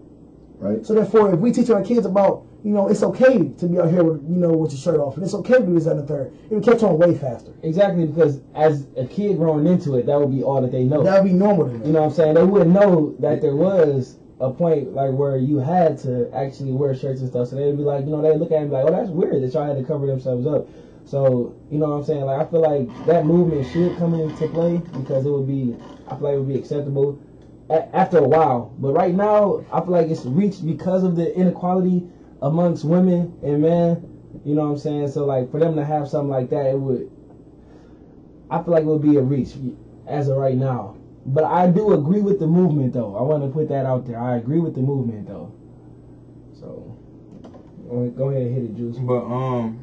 Right. So therefore, if we teach our kids about, you know, it's okay to be out here with, you know, with your shirt off, and it's okay to do this and the third, it would catch on way faster. exactly because as a kid growing into it that would be all that they know That would be normal to them. You know what I'm saying? They wouldn't know that there was a point like where you had to actually wear shirts and stuff. So they'd be like, you know, they look at me like, oh, that's weird that y'all had to cover themselves up. So, you know what I'm saying? Like, I feel like that movement should come into play because it would be, I feel like it would be acceptable a- after a while. But right now, I feel like it's reached because of the inequality amongst women and men. You know what I'm saying? So, like, for them to have something like that, it would, I feel like it would be a reach as of right now. But I do agree with the movement, though. I want to put that out there. I agree with the movement, though. So, go ahead- and hit it, Juice. But um,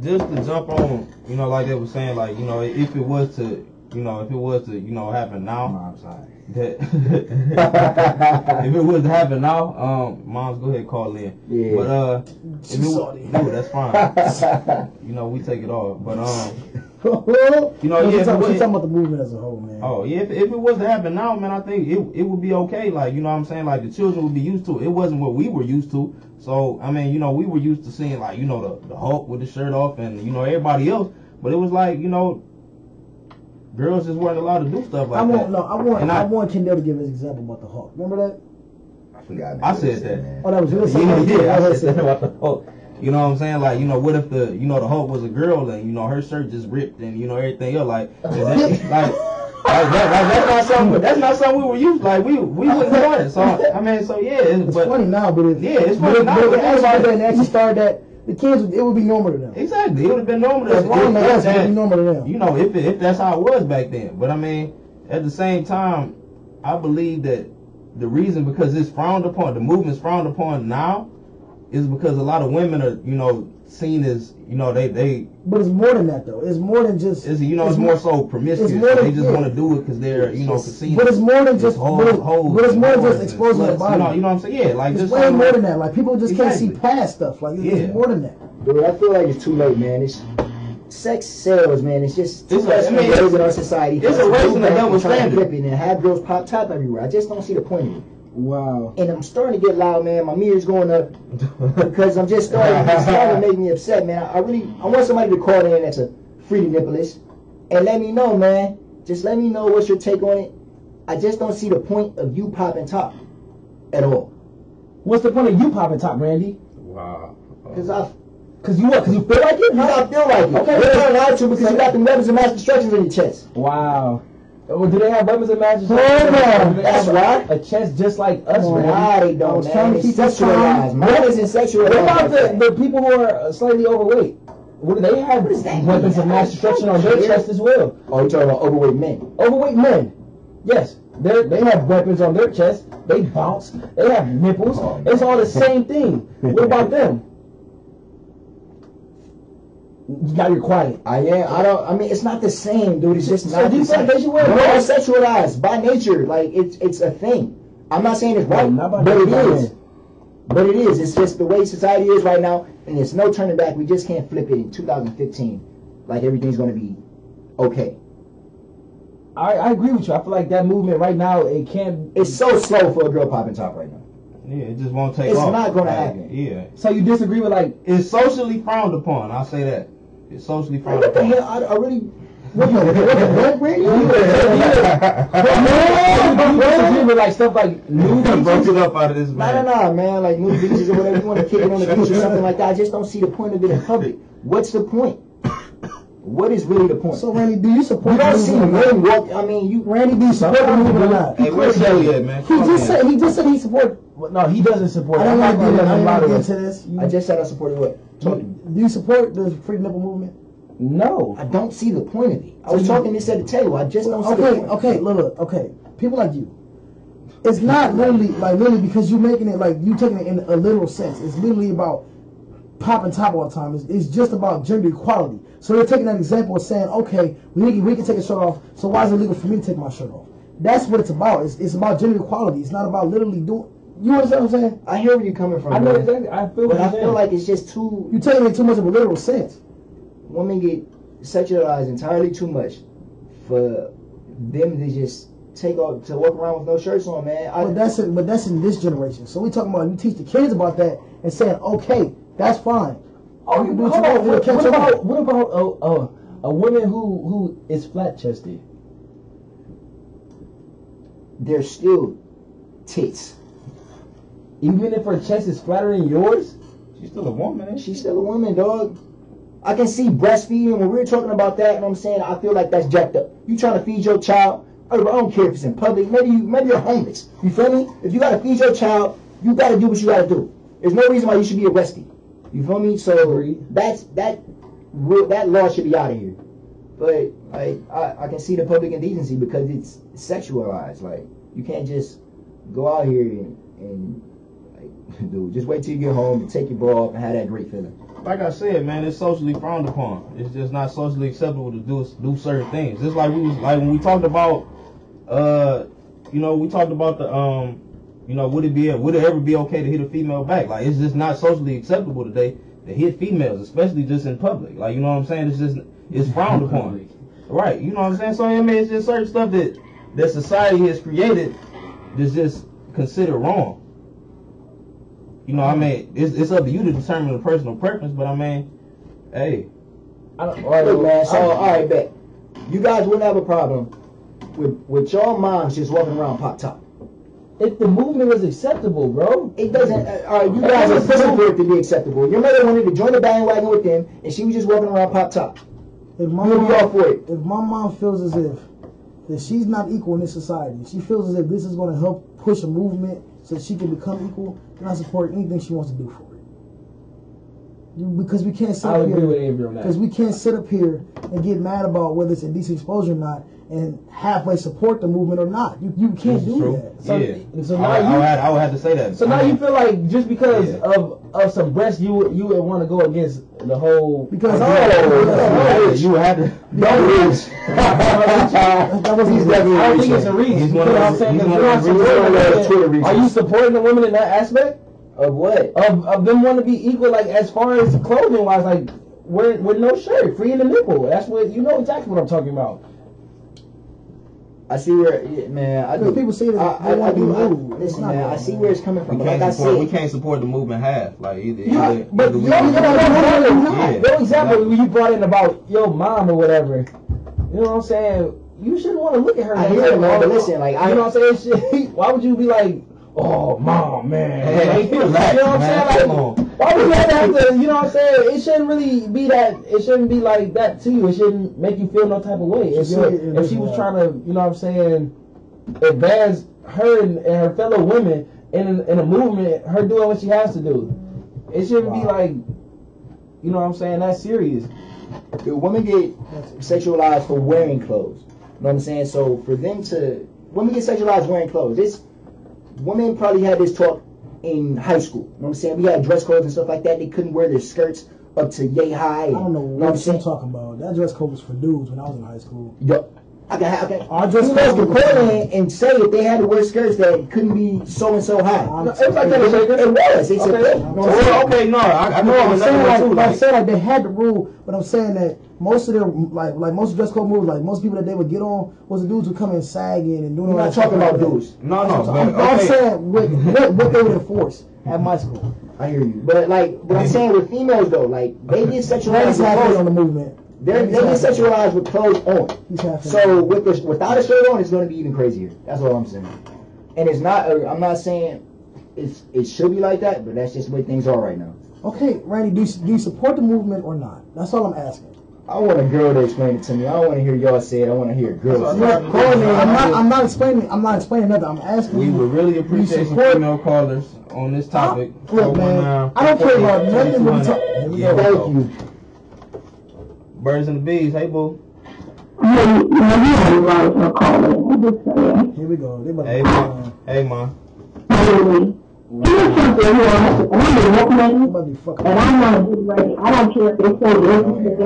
just to jump on, you know, like they were saying, like you know, if it was to, you know, if it was to, you know, happen now, Mom's high. that if it was to happen now, um, moms, go ahead call in. Yeah. But uh, if it was, no, that's fine. you know, we take it all. But um, you know, yeah, she's talking, it- talking about the movement as a whole, man. Oh yeah, if, if it was to happen now, man, I think it it would be okay. Like you know what I'm saying, like the children would be used to it. It wasn't what we were used to. So I mean, you know, we were used to seeing like you know the the Hulk with the shirt off and you know everybody else. But it was like you know, girls just weren't allowed to do stuff like I that. want no, I want And I, I- want Kendall to give his example about the Hulk. Remember that? I forgot. I said that. Man. Oh, that was yours. Yeah, yeah, I That was said that about the Hulk. You know what I'm saying? Like, you know, what if the, you know, the Hulk was a girl and, you know, her shirt just ripped and, you know, everything else. Like, is that, like, like, that, like, that's not something, that's not something we were used Like, we, we wouldn't want it. So, I mean, so yeah, it's, It's but, funny now, but if, Yeah, it's but funny if, now, But if but they actually everybody- did that and actually started that, the kids, it would be normal to them. exactly, it would have been normal. to As long if- if it would that- be normal to them. you know, if it, if that's how it was back then. But I mean, at the same time, I believe that the reason because it's frowned upon, the movement's frowned upon now, is because a lot of women are, you know, seen as, you know, they they But it's more than that though. It's more than just. is you know it's more so promiscuous. it's more they just yeah. want to do it because they're you know conceived. But it's more than just. whole, but, it- hoes but it's more than just exposing the body. You know, you know what I'm saying? Yeah, like it's just way something more like- than that. Like people just can't see past stuff. Like it's, Yeah. it's more than that. Dude, I feel like it's too late, man. It's sex sells, man. It's just too It's a- much I mean, in our society. it's a to race go in the back double and standard. and have girls pop top everywhere. I just don't see the point of it. Wow. And I'm starting to get loud, man. My mirror's going up because I'm just starting. It's starting to make me upset, man. I, I really, I want somebody to call in that's a free Nicholas and let me know, man. Just let me know what's your take on it. I just don't see the point of you popping top at all. What's the point of you popping top, Randy? Wow. Cause I, Cause you what? Cause you feel like it? cause I feel like it. Okay. You're not allowed to because you got the weapons of mass destruction on your chest. Wow. Oh, do they have weapons of mass destruction? That's why. A chest just like us. Randy? Nah, they I don't, was trying man. to keep sexualized. Mine isn't sexualized. What about the, the people who are slightly overweight? What do they have What weapons mean? of mass destruction on their chest as well? Oh, you talking about overweight men? Overweight men, yes, they they have weapons on their chest. They bounce. They have nipples. Oh. It's all the same thing. What about them? Now you're quiet. I am. I don't. I mean, it's not the same, dude. It's just So not do you the feel same. like they We're a all mask? sexualized by nature. Like it's it's a thing. I'm not saying it's right, not by but it is. man. But it is. It's just the way society is right now, and there's no turning back. We just can't flip it in 2015. Like everything's gonna be okay. I, I agree with you. I feel like that movement right now it can't. It's so slow for a girl popping top right now. Yeah, it just won't take It's off. not gonna Like, happen. Yeah. So you disagree with like It's socially frowned upon. I'll say that. It's socially Like, frowned what the hell? I, I really. What the, what the what, Randy? you disagree with like stuff like nude broke pictures? it up out of this Nah, man. nah, nah, man. Like new beaches or whatever you want to kick it on the beach or something like that. I just don't see the point of it in public. What's the point? What is really the point? So Randy, do you support you don't see movement? men walk. I mean, you. Randy, do you support the movement or not? Hey, where's Kelly at, man? He just man. said he just said he support. Well, no, he doesn't support. I don't I'm want to get, I gonna don't let want him to get into us. this. You- I just said I supported what? Talk do you support the free nipple movement? No. I don't see the point of it. I was talking this at the table. I just don't see Okay, okay, look, look, okay. People like you. It's not literally like literally because you're making it like you taking it in a literal sense. It's literally about popping top all the time. It's, it's just about gender equality. So they're taking that example of saying, okay, we can, we can take a shirt off. So why is it legal for me to take my shirt off? That's what it's about. It's, it's about gender equality. It's not about literally doing. You understand what I'm saying? I hear where you're coming from. I know man. exactly. I feel But I feel like it's just too. You're taking it too much of a literal sense. Women get sexualized entirely too much for them to just take off to walk around with no shirts on, man. I, But that's in, but that's in this generation. So we talking about you teach the kids about that and saying, okay, that's fine. Oh, You do hold what on. What, what about what about a a, a woman who who is flat chested? they're still tits. Even if her chest is flatter than yours, She's still a woman, ain't she? She's still a woman, dog. I can see breastfeeding when we were talking about that. You know what I'm saying? I feel like that's jacked up. You trying to feed your child? I don't care if it's in public. Maybe you, maybe you're homeless. You feel me? If you gotta feed your child, you gotta do what you gotta do. There's no reason why you should be arrested. You feel me? So that's that. That law should be out of here. But like, I, I can see the public indecency because it's sexualized. Like, you can't just go out here and, and like, dude, just wait till you get home and take your bra off and have that great feeling. Like I said, man, it's socially frowned upon. It's just not socially acceptable to do do certain things. Just like we was like when we talked about, uh, you know, we talked about the um, you know, would it be would it ever be okay to hit a female back? Like it's just not socially acceptable today to hit females, especially just in public. Like you know what I'm saying? It's just it's frowned upon. Right. You know what I'm saying? So I mean, it's just certain stuff that that society has created that's just considered wrong. You know, I mean, it's it's up to you to determine the personal preference, but I mean, hey, I don't. All right, Look, man. So, all right, bet. You guys wouldn't have a problem with with your moms just walking around pop top. If the movement was acceptable, bro. It doesn't. Uh, all right, you guys are pushing for it to be acceptable. Your mother wanted to join the bandwagon with them, and she was just walking around pop top. If my You'll mom, be all for it. if my mom feels as if that she's not equal in this society, she feels as if this is going to help push a movement so she can become equal, then I support anything she wants to do for it. You- Because we can't sit I'll up with here. Avery on that. Because we can't sit up here and get mad about whether it's a decent exposure or not, and halfway support the movement or not. You you can't this do true. that. So- yeah. so now I you- would I would have to say that. So now you feel like just because Yeah. of of some breasts, you would you would want to go against the whole. Because Oh, oh, Yeah, you would have to. Don't reach. that was He's definitely I don't think reaching. it's a reach. He's You one know of what I'm those- saying? he's 'Cause one you're of not those supporting reachers. the women. Twitter reachers. Are you supporting the women in that aspect Of what? of of them wanting to be equal, like as far as clothing wise, like wear with no shirt, free in the nipple. That's what you know exactly what I'm talking about. I see where, yeah, man. I do. People see that I, they I, wanna I do. be I, moved. It's listen, not man. I see where it's coming We from. But like can't I support. We can't support the movement half. Like either. Yeah, either, but either we yo, can- yo, yo, yo, yo, example when you brought in about your mom or whatever. You know what I'm saying? You shouldn't want to look at her. I like hear that. it, man, but listen, like, I- you know what I'm saying? Why would you be like, oh, mom, man? Hey, you know what I'm saying? Like, why would you have to. You know what I'm saying? It shouldn't really be that. It shouldn't be like that to you. It shouldn't make you feel no type of way. If, you're, if she was trying to, you know what I'm saying, advance her and, and her fellow women in in a movement, her doing what she has to do. It shouldn't be like, you know what I'm saying? That's serious. the women get sexualized for wearing clothes. You know what I'm saying? So for them to women get sexualized wearing clothes. This women probably had this talk in high school. You know what I'm saying? We had dress codes and stuff like that. They couldn't wear their skirts up to yay high. I don't know You what what I'm talking about. That dress code was for dudes when I was in high school. Yo, I can, I can, Our dress females code can was- call in and say if they had to wear skirts that couldn't be so and so high. I'm- It was like that in It was. It's Okay. Oh, a, know what saying? Well, okay, no, I, I know I'm I'm saying like. I'm saying like they had the rule, but I'm saying that most of them, like like most dress code moves, like most people that they would get on was the dudes who come in sagging and doing I'm all not that talking stuff about dudes. no, no, I'm, but I'm, I'm okay. saying what, what, what they would enforce at my school. I hear you. But like, what I'm saying with females though, like they get sexualized with on the movement. They're, they get sexualized with clothes on. He's half in. So with the, without a shirt on, it's going to be even crazier. That's all I'm saying. And it's not. Uh, I'm not saying it's it should be like that, but that's just the way things are right now. Okay, Randy, do you, do you support the movement or not? That's all I'm asking. I want a girl to explain it to me. I don't want to hear y'all say it. I want to hear girls. That's say it. I'm Call me. I'm not. I'm not explaining. I'm not explaining nothing. I'm asking. We you, would really appreciate some female callers on this topic. Look, man. I don't care about nothing. When we talk, Yeah, go. Thank you. Birds and the bees. Hey, boo. Here we go. They about to- Hey, ma. Hey, ma. they about to be fucking. And I'm not getting ready. I don't care if they say this is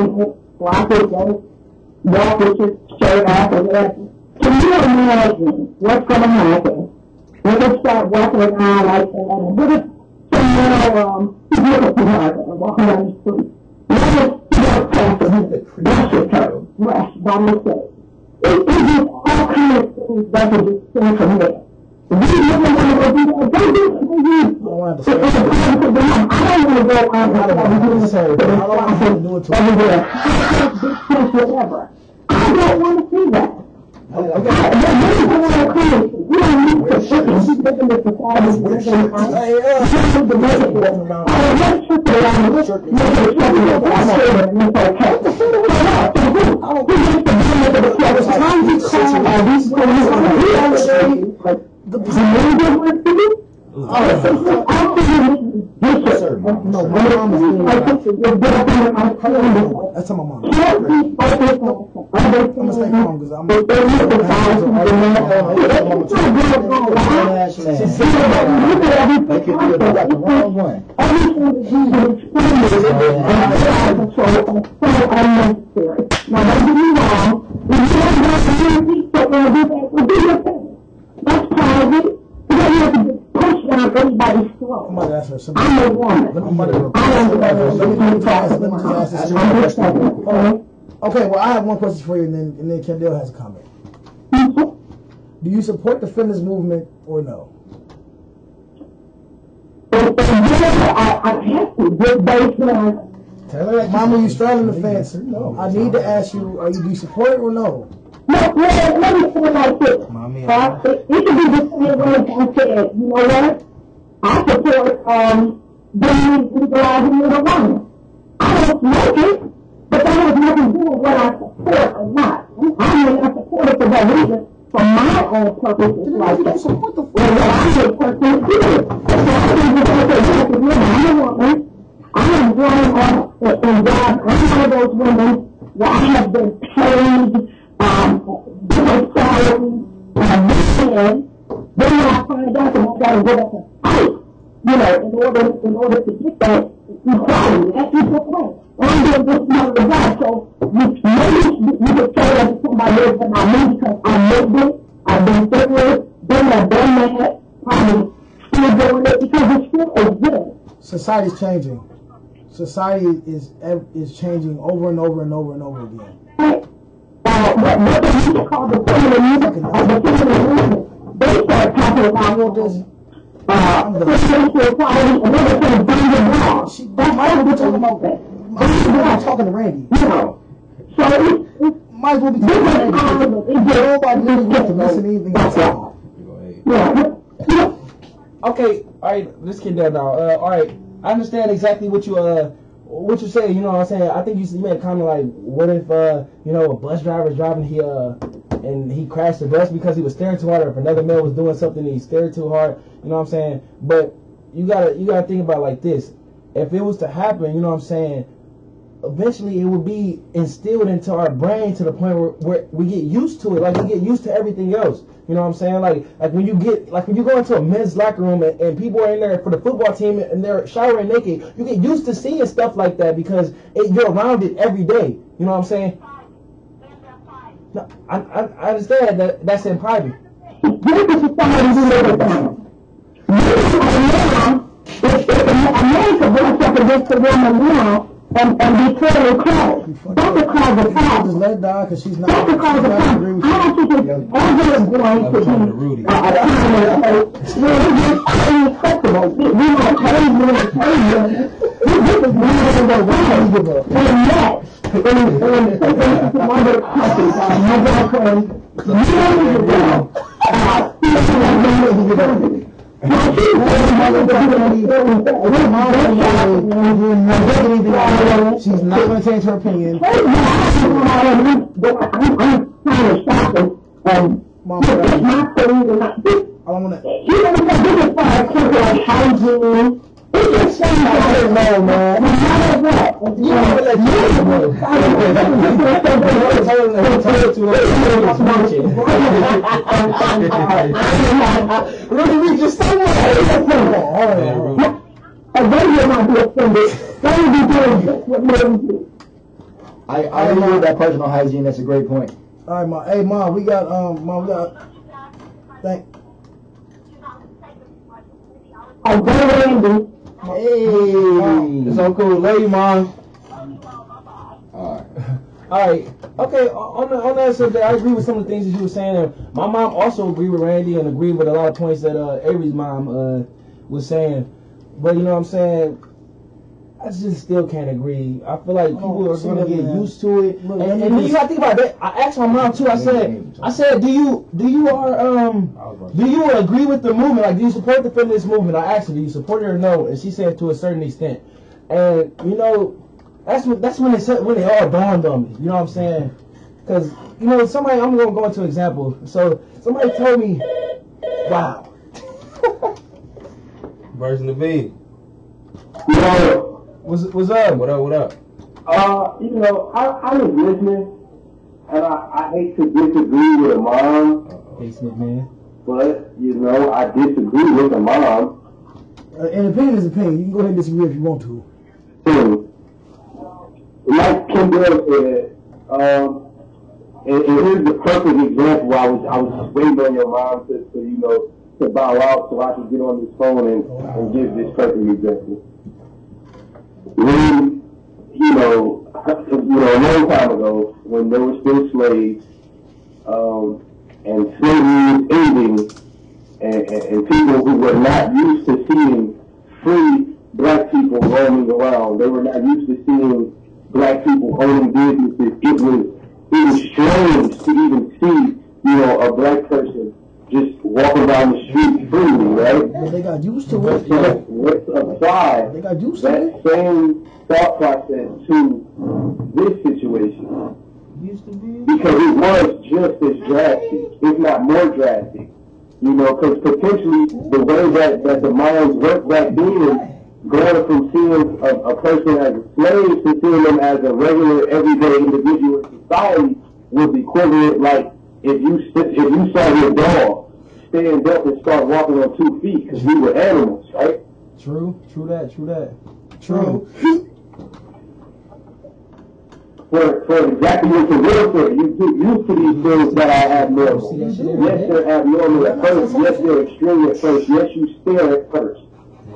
that whatever. Can you imagine what's going to happen when they start walking around like that? What if some more, um, walking down the street? What if pass a brush your turtle, brush by mistake? It, it just all kinds of things that can just stem from there. If you really want to go do that, go do it for you. I don't want to If it's a say. problem for them, I don't want to go on I don't want to say. I the don't want to do it to them. everywhere. Whatever. I don't want to see that. Okay. But maybe they want to come. You don't need to look and keep looking at society. looking at Hey, the negative. I don't want to sit around and look at the negative. I'm sure and it's okay. I don't think it's the negative. It's time to call all these women on the. But the negative was me. Oh, I it's Sir. No, my mom is doing I think you're different. I'm telling you. That's my mom. Can't be focused on other I'm gonna stay calm because I'm. But they look at guys who demand It's not good at all, right? International. Look at every They could do it. Got the wrong one. Everything that you can explain is and control and so unnecessary. Now, don't get me wrong. You don't have to do people want to do that, That's private. You don't down throat. her. I'm a woman. Let me, let me, okay? Well, I have one question for you, and then and then Kendall has a comment. Do you support the feminist movement or no? I, I have to, based on Mama, you straddling the fence. I need to ask you: Are you do you support it or no? No, let, let me say it like this. Mommy, Uh, it, it could be the same way I said, you know what? I support, um, being legalizing marijuana. I don't smoke it, but that has nothing to do with what I support or not. I may not support it for that reason. For my own purposes changing. Society is is changing over and over and over and over again. uh, what, what they used to call the feminine movement, or the feminine movement, they started talking about all this, uh, racial equality, and they were bring it down. She- That's why we're talking about that. We're not talking to Randy. Know, so Might as well be talking to Randy. all of it, it's just, Nobody really wants to listen to anything else. Yeah. Okay, all right, let's get that now. Uh, all right, I understand exactly what you uh what you're saying. You know what I'm saying? I think you, you made a comment like, what if uh you know a bus driver is driving he uh and he crashed the bus because he was staring too hard, or if another man was doing something and he stared too hard. You know what I'm saying? But you gotta you gotta think about like this. If it was to happen, you know what I'm saying? eventually it will be instilled into our brain to the point where, where we get used to it, like we get used to everything else. You know what I'm saying? Like like when you get like when you go into a men's locker room and, and people are in there for the football team and they're showering naked, you get used to seeing stuff like that because it, you're around it every day. You know what I'm saying? No, I, I, I understand that that's in private. This is society we live in. Now, if, if a man could brush up against a woman now and, and be clearly clothed, that's a cause of problem. let die because she's not. That's She's cause of not problem. agree with I don't think it's ever I'm going to to be a a time and place where it's just unacceptable. We want to praise women, praise women. This this is one of the ways. And yet, in, places in other countries, uh, my girlfriend, years ago, uh, she was in a university. Now, she was She's not going to change her opinion. I'm, I'm kind of shocked and Mom, I my thing and not this. don't want to. Even if I did it for a kid like hygiene, it's just things that I don't know, man. No matter what. You know, like, Rudy, we just said that. A radio might be offended. They would be doing just what men do. I, I agree with that personal hygiene. That's a great point. All right, mom. Hey, mom, we got um, mom, we got. Thank. A very Randy. Hey. It's so cool. Love you, mom. All right. All right. Okay. On the, on that subject, I agree with some of the things that you were saying. And my mom also agreed with Randy and agreed with a lot of points that uh, Avery's mom uh, was saying. But you know what I'm saying? I just still can't agree. I feel like people Oh, are gonna get man. used to it. Look, and, and then you gotta think about that. I asked my mom too. I said, I said, do you do you are um do you agree with the movement? Like, do you support the feminist movement? I asked her, do you support it or no? And she said to a certain extent. And you know, that's what that's when it said- when it all dawned on me. You know what I'm saying? Because you know, somebody I'm gonna go into example. So somebody told me, wow. Version to be. Yo, What's what's up? What up? What up? uh, you know, I, I was listening, and I, I hate to disagree with a mom, Basement man. but, you know, I disagree with a mom. Uh, an opinion is opinion. You can go ahead and disagree if you want to. too. Like Dale said, um, and, and here's the perfect example. I was I was waiting on your mom to, to you know to bow out so I could get on this phone and, and give this perfect example. When you know you know a long time ago when there were still slaves, um, and slavery was ending, and, and, and people who were not used to seeing free black people roaming around. They were not used to seeing black people owning businesses. It was it was strange to even see, you know, a black person just walking down the street freely, right? But they got used to it. so let's apply They got used to that same thought process to this situation Used to be. because it was just as drastic, if not more drastic. You know, because potentially the way that, that the minds worked back then, going from seeing a, a person as a slave to seeing them as a regular, everyday individual in society was equivalent like if you if you saw your dog stand up and start walking on two feet because we were animals, right? True, true that, true that. True. Um, for, for exactly what you're will say, you get used to these mm-hmm. things that are abnormal. Yes, they're abnormal at first. Yes, they're extreme at first. Yes, you stare at first.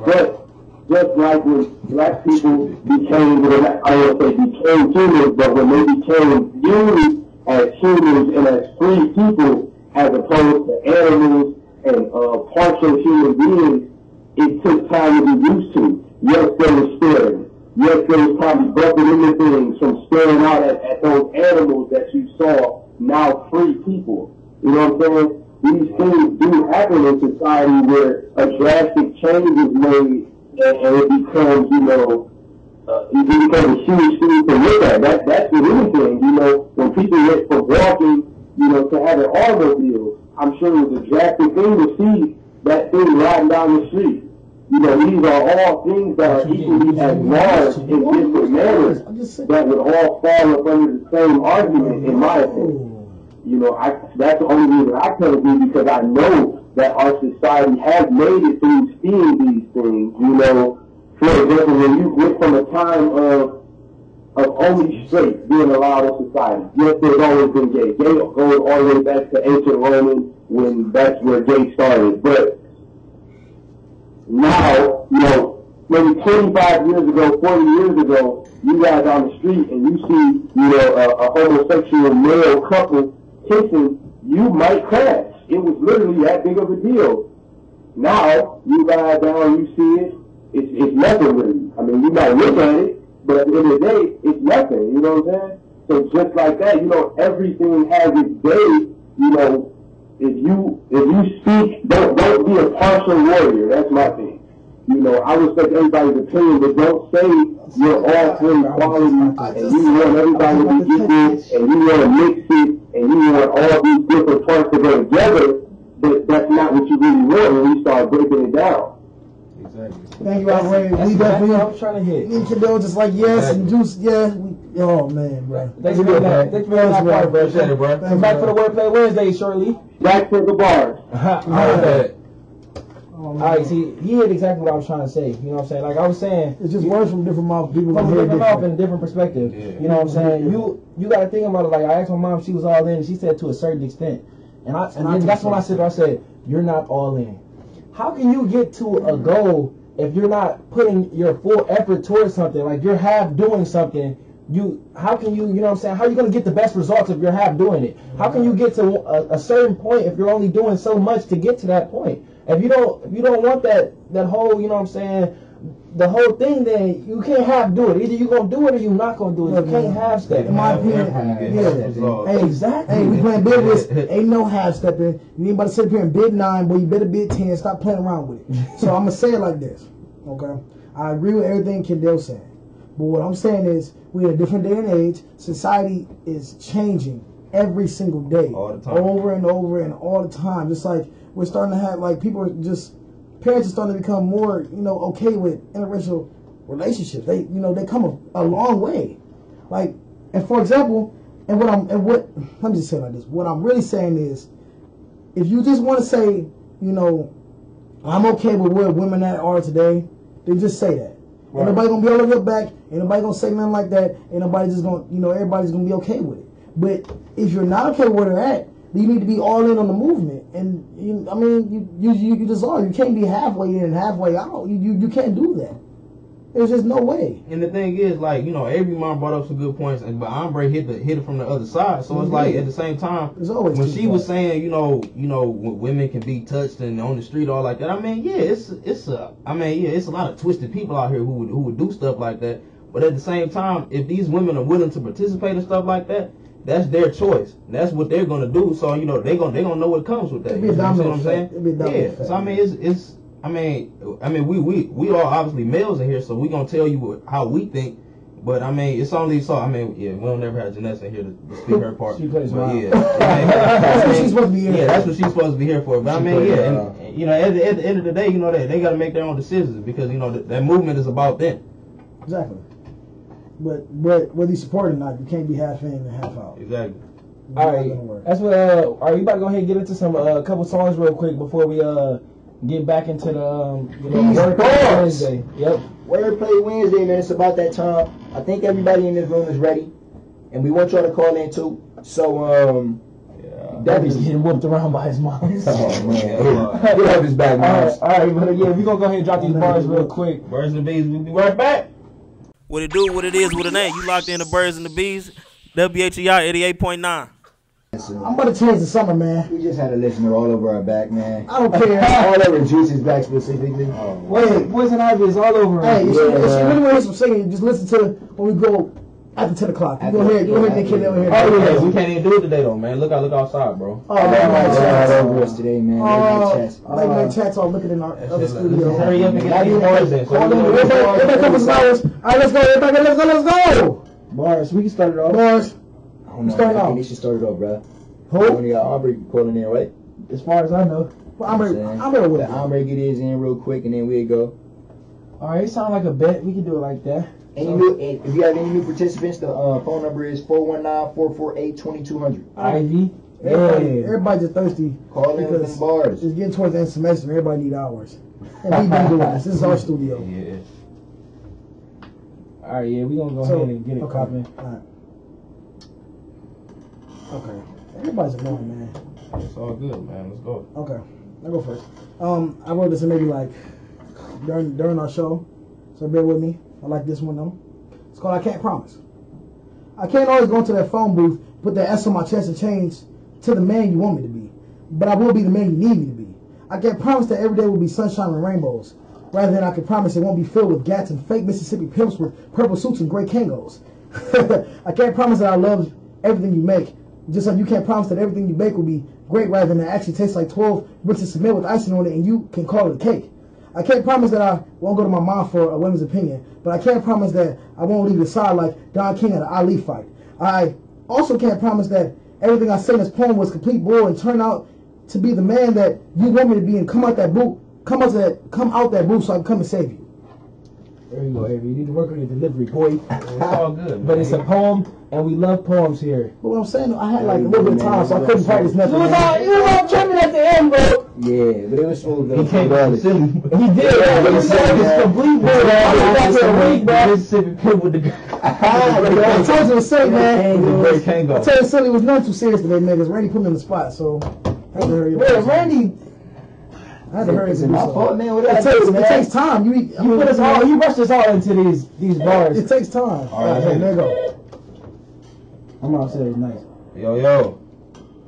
But just like when black people became, I don't say became humans, but when they became viewed as humans and as free people, as opposed to animals and uh, partial human beings, it took time to be used to. Yes, they were staring. Yes, they was probably bumping into things from staring out at, at those animals that you saw, now free people. You know what I'm saying? These things do happen in society where a drastic change is made and, and it becomes, you know, uh, it becomes a huge thing to look at. That, that's with anything, you know, when people went from walking, you know, to having automobiles, I'm sure it was a drastic thing to see that thing riding down the street. You know, these are all things that are equally as large in different manners that would all fall up under the same argument, in my opinion. You know, I that's the only reason I can agree because I know that our society has made it through seeing these things. You know, for example, when you went from a time of of only straight being allowed in society. Yes, there's always been gay. Gay goes all the way back to ancient Roman when that's where gay started. But now, you know, maybe 25 years ago, 40 years ago, you guys on the street and you see, you know, a, a homosexual male couple kissing, you might crash. It was literally that big of a deal. Now, you ride down, you see it, it's, it's nothing really. I mean, you might look at it, but at the end of the day, it's nothing, you know what I'm saying? So just like that, you know, everything has its day, you know, if you if you speak, don't don't be a partial warrior. That's my thing. You know, I respect everybody's opinion, but don't say you're all for equality and you want everybody to be equal and you want to mix it and you want all these different parts to go together. But that's not what you really want when we start breaking it down. Exactly. Thank you, Ray. That's We exactly definitely. what I was trying to hit. Me and Kendall just like yes and juice, yeah. We, oh man, bro. Thanks for being that. Thanks for being that part, bro. Appreciate it, bro. Come back for the Wordplay Wednesday, Shirley. Back to the bars. All right. Oh, All right, see, he hit exactly what I was trying to say. You know what I'm saying? Like I was saying, It's just words from different mouths. People from can a different mouth and different. a different perspective. Yeah. You know what I'm saying? You you got to think about it. Like I asked my mom, she was all in. She said to a certain extent, and I and Not then that's a when I said I said you're not all in. How can you get to a goal if you're not putting your full effort towards something? Like you're half doing something. You how can you you know what I'm saying? How are you gonna get the best results if you're half doing it? How can you get to a, a certain point if you're only doing so much to get to that point? If you don't if you don't want that that whole you know what I'm saying the whole thing then you can't half do it. Either you're gonna do it or you're not gonna do it. You can't half step. In my opinion, yeah. Hey, Exactly. Hey, we playing business. Ain't no half stepping. You ain't about to sit up here and bid nine, boy. You better bid ten. Stop playing around with it. So I'm gonna say it like this. Okay, I agree with everything Kendall's said, but what I'm saying is we're in a different day and age. Society is changing every single day, All the time. over and over and all the time. Just like we're starting to have like people are just parents are starting to become more you know okay with interracial relationships. They you know they come a, a long way. Like and for example, and what I'm and what let me just say like this. What I'm really saying is, if you just want to say, you know, I'm okay with where women at are today, then just say that. Ain't nobody gonna be all over your back. Ain't nobody gonna say nothing like that. Ain't nobody just gonna, you know, everybody's gonna be okay with it. But if you're not okay with where they're at, you need to be all in on the movement. And you, I mean, you, you, you, just are. You can't be halfway in and halfway out. You, you, you can't do that. There's just no way. And the thing is, like, you know, every mom brought up some good points, and but Ombre hit the hit it from the other side. So it's Mhm. like at the same time, when she was saying, you know, you know, women can be touched and on the street all like that. I mean, yeah, it's it's a, I mean, yeah, it's a lot of twisted people out here who would who would do stuff like that. But at the same time, if these women are willing to participate in stuff like that, that's their choice. That's what they're gonna do. So you know, they gonna they gonna know what comes with that. It'd be a You know what I'm saying? effect. It'd be a domino Yeah. So I mean, it's it's. I mean, I mean, we we we all obviously males in here, so we gonna tell you what, how we think. But I mean, it's only so. I mean, yeah, we don't never have Janessa in here to, to speak her part. She plays but yeah, That's what she's supposed to be here Yeah, that's what she's supposed to be here for. But I mean, yeah, wild. and, you know, at the, at the end of the day, you know, they they got to make their own decisions because you know that, that movement is about them. Exactly. But but whether you support it or not, you can't be half in and half out. Exactly. All Not right, gonna work. that's what. Uh, are you about to go ahead and get into some uh, couple songs real quick before we uh get back into the um, you know These work bars. Wednesday. Yep. Wordplay Wednesday, man. It's about that time. I think everybody in this room is ready, and we want y'all to call in too. So, um, He's definitely. getting whooped around by his mom. Oh man, get off his back, All right, man. all right, but uh, yeah, we gonna go ahead and drop these bars real quick. Birds and the bees, we'll be right back. What it do, what it is, what it ain't. You locked in the birds and the bees. WHEI 88.9. I'm about to change the summer, man. We just had a listener all over our back, man. I don't care. all over Juice's back specifically. Wait, Poison Ivy is all over. Hey, him. if you, if you really want to hear some singing, just listen to when we go after 10 o'clock. You go ahead, you go ahead and kid over here. Oh yeah, we can't even do it today though, man. Look out, look outside, bro. Oh, late night They're all chats. over us today, man. Late oh, night Oh, chats. late night chats all looking in our other studio. Hurry up and get these bars in. So Call we them. gonna- Everybody, everybody come for some. All right, let's go. Everybody, let's go. Let's go. Bars. We can start it off. Boys, I don't know. Start I off. think they should start it off, bro. who? Only got Aubrey calling in, right? As far as I know. Well, I'm ready. saying? I'm ready with The it. Ombre get his in real quick, and then we'll go. All right, it sound like a bet. We can do it like that. Any new, and if you have any new participants, the uh, phone number is 419-448-2200. Ivy. Everybody, Yeah. everybody just thirsty Call in with bars. it's getting towards the end of semester everybody need hours. And we've been doing this. This is our studio. Yeah. All right, yeah, we're gonna go So, ahead and get it okay. popping. Alright. Okay. Everybody's annoying, man. It's all good, man. Let's go. Okay. I'll go first. Um, I wrote this in maybe like during during our show, so bear with me. I like this one though. It's called I Can't Promise. I can't always go into that phone booth, put that S on my chest and change to the man you want me to be. But I will be the man you need me to be. I can't promise that every day will be sunshine and rainbows. Rather than I can promise it won't be filled with gats and fake Mississippi pimps with purple suits and gray Kangols. I can't promise that I love everything you make. Just like you can't promise that everything you bake will be great rather than it actually tastes like 12 bricks of cement with icing on it and you can call it a cake. I can't promise that I won't go to my mom for a women's opinion, but I can't promise that I won't leave your side like Don King at an Ali fight. I also can't promise that everything I say in this poem was complete bull and turn out to be the man that you want me to be and come out that boot, come out that, come out that boot so I can come and save you. There you go, Avery. You need to work on your delivery, boy. It's all good, But it's a poem, and we love poems here. But what I'm saying, I had like a little bit of time, so I couldn't practice nothing. You was all, you was all tripping at the end, bro. Yeah, but it was smooth though. He came from He did. Yeah, He said it's complete bull. I was back week, bro. Mississippi ah, pimp with the I told you was silly, man. the great Kangol. I tell you, silly was nothing too serious today, man, because Randy put me on the spot, so I had to hurry up. Where Randy? I had to hurry up it and do my so. fault, man? It takes, it takes time. You, I You mean, put us all. You rushed us all into these these bars. It takes time. All right, right. there you go. I'm gonna say it nice. Yo, yo.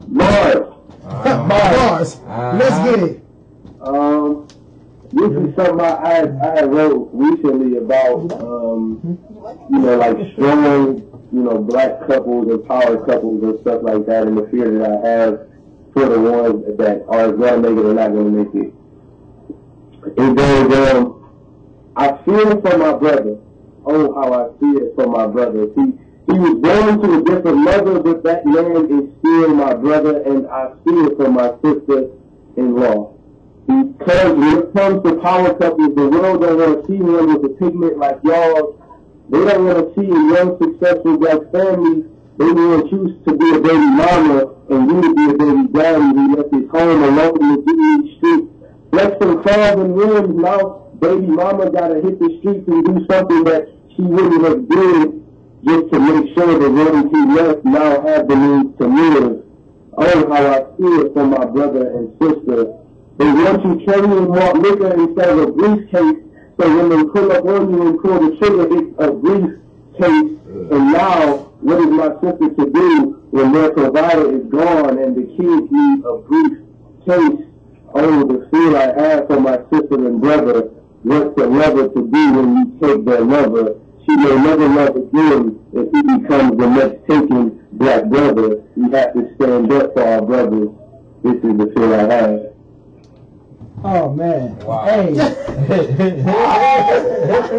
Lord, Uh, Bars. Uh-huh. Let's get it. um, this is something I, I, I wrote recently about, um, you know, like strong, you know, black couples and power couples and stuff like that, and the fear that I have for the ones that are going to make it or not going to make it. It goes, um, I feel for my brother. Oh, how I feel for my brother. He, he was born to a different mother, but that man is still my brother, and I feel for my sister-in-law. Because when it comes to power couples, the world don't want to see one with a pigment like y'all. They don't want to see a young, successful black family. They want you to be a baby mama and you to be a baby daddy who left his home alone in the street. Flexing cars and rims, now baby mama gotta hit the streets and do something that she wouldn't have did just to make sure the ones he left now have the means to live. Oh, how I feel for my brother and sister. They want you carrying more liquor instead of a briefcase, so when they pull up on you and pull the trigger, it's a briefcase. And now, what is my sister to do when their provider is gone and the kids need a brief taste? Oh, the fear I have for my sister and brother. What's the lover to do when you take their lover? She may never love again if he becomes the next taken black brother. We have to stand up for our brothers. This is the fear I have. Oh man. Wow. Hey.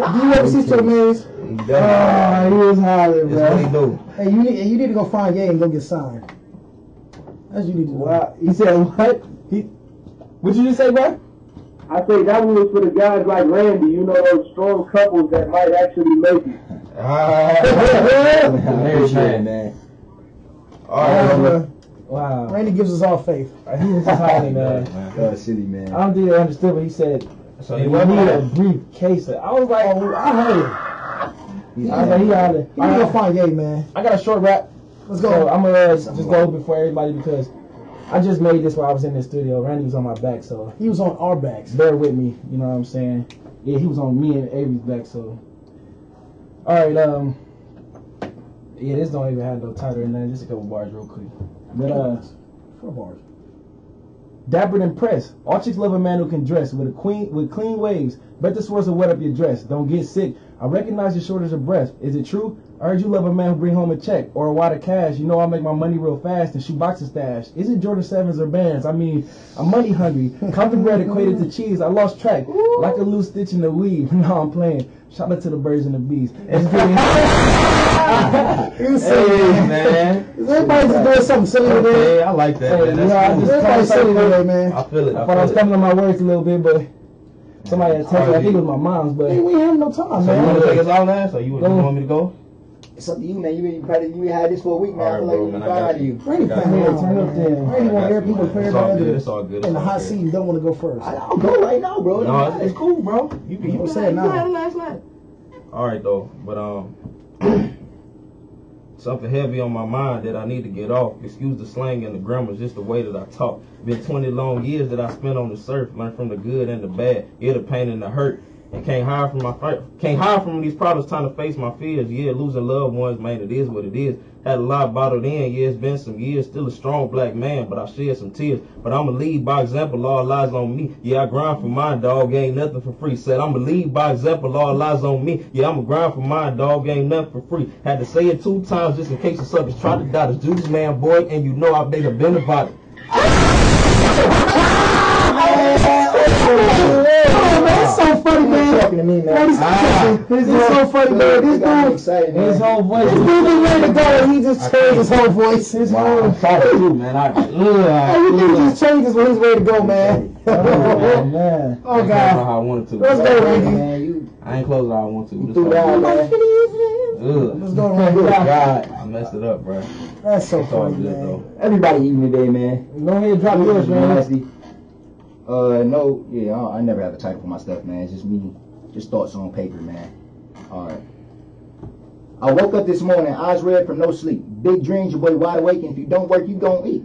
Do you ever see Joe Mays? He Oh, done. he was hollering, That's what he bro. do. Hey, you need you need to go find Ye and go get signed. That's what you need to do. Wow. He said what? He. What you just say, bro? I say that one was for the guys like Randy, you know, those strong couples that might actually make it. Ah. I Married appreciate it, man. man. All right, Uh, man. Wow. Randy gives us all faith. He was just hiding, man. Silly man. I don't think they understood what he said. So They he need wasn't a briefcase. I was like, Oh, I heard. He's I was like, he hollering. You need to find Gay, man. I got a short rap. Let's So go. I'm gonna uh, just go before everybody because I just made this while I was in the studio. Randy was on my back, so He was on our backs. bear with me. You know what I'm saying? Yeah, he was on me and Avery's back, so. All right, um. Yeah, this don't even have no title or nothing. Just a couple bars real quick. But uh, Four bars. dapper than press. All chicks love a man who can dress with a queen with clean waves. Bet the source will wet up your dress. Don't get sick. I recognize your shortage of breath. Is it true? I heard you love a man who bring home a check or a wad of cash. You know I make my money real fast and shoot boxing stash. Is it Jordan Sevens or bands? I mean, I'm money hungry. Compton bread equated to cheese. I lost track. Like a loose stitch in the weave. No, I'm playing. Shout out to the birds and the bees. It's getting- He was Hey, man. Everybody's just doing something silly today. Okay, I like that, Hey, man. That's yeah, I just- Everybody's silly today, man. I feel it. I I thought I was coming on my words a little bit, but somebody had texted. I think it was my mom's, but Hey, we ain't having no time, So you want man. to take us out now? So you, you want me to go? It's up to you, man. You you probably you had this for a week, man. All I right, feel like bro, man, I proud got of you. you. Randy, Got come you. here, turn up then. Randy want every people It's all everybody good. It's all good. in the hot seat. You don't want to go first. I, I'll go right now, bro. No, it's, it's cool, bro. You can you Don't can say have- it you can now. have the last night. All right though, but um, something heavy on my mind that I need to get off. Excuse the slang and the grammar, just the way that I talk. Been 20 long years that I spent on the surf, learned from the good and the bad, yeah, the pain and the hurt. And can't hide from my fight. Can't hide from these problems. Trying to face my fears. Yeah, losing loved ones, man. It is what it is. Had a lot bottled in. Yeah, it's been some years. Still a strong black man, but I shed some tears. But I'ma lead by example. All lies on me. Yeah, I grind for mine, dog. Ain't nothing for free. Said I'ma lead by example. All lies on me. Yeah, I'ma grind for mine, dog. Ain't nothing for free. Had to say it two times just in case the suckers try to doubt us. Juice man, boy, and you know I beg a been about it. Man. talking to me, man. Randy's Ah. This is so funny, man. This dude, excited, man. his whole voice. this dude is ready to go, and he just changed his whole voice. His Wow, I'm whole, sorry too, man. I, everything just changes when he's ready to go, man. Oh man. Oh, I ain't closing God. how I wanted to. Let's go, Randy. man, you, I ain't closing how I want to. you This threw all man. good. Let's go, Good Randy. God. I messed it up, bro. That's so It's funny, man. though. Everybody eating today, man. Go ahead, drop yours, man. Nasty. Uh, no, yeah, I, I never have a title for my stuff, man. It's just me, just thoughts on paper, man. All right. I woke up this morning, eyes red from no sleep. Big dreams, your boy wide awake, and if you don't work, you don't eat.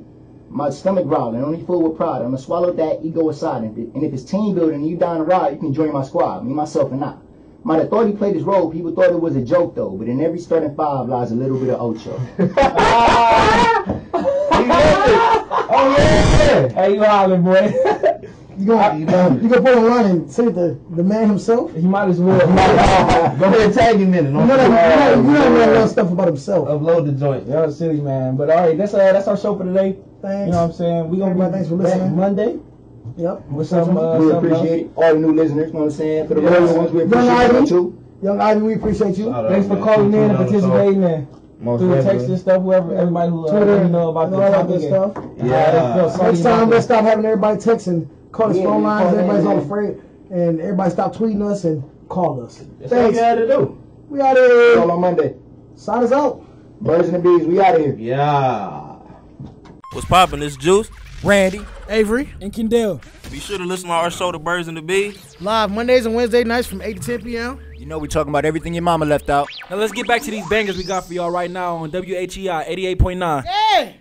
My stomach growling, only full with pride. I'm gonna swallow that ego aside, and if, and if it's team building and you down the ride, you can join my squad, me, myself, and I. Might have thought he played his role, people thought it was a joke though, but in every starting five lies a little bit of Ocho. Oh yeah. Hey, you hollering, boy. You gonna, you gonna put him on and say the, the man himself? he might as well. Go ahead, tag him in it. You know that, you know, you know that little stuff about himself. Upload the joint. Y'all silly man. But all right, that's uh, that's our show for today. Thanks. You know what I'm saying? We gonna Everybody, be thanks for back listening. Monday Yep. with some uh, we something else. appreciate all the new listeners, you know what I'm saying? For the Yes. regular ones, we Young appreciate Ivy. them too. Young Ivy, we appreciate you. Shout out, Thanks for calling in and Keep putting the participating and Most through text and stuff. Whoever, everybody who uh, Twitter let me know about and the topic and stuff. Yeah. feel. Next time, let's that. stop having everybody text and call us Yeah, phone lines. call Everybody's all man. afraid. And everybody stop tweeting us and call us. That's all Thanks. you had to do. We out here. All on Monday. Sign us out. Birds and the bees, we out of here. Yeah. What's poppin'? This Juice. Randy, Avery, and Kendall. Be sure to listen to our show, The Birds and the Bees. Live Mondays and Wednesday nights from 8 to 10 p.m. You know we talking about everything your mama left out. Now let's get back to these bangers we got for y'all right now on WHEI 88.9. Yeah!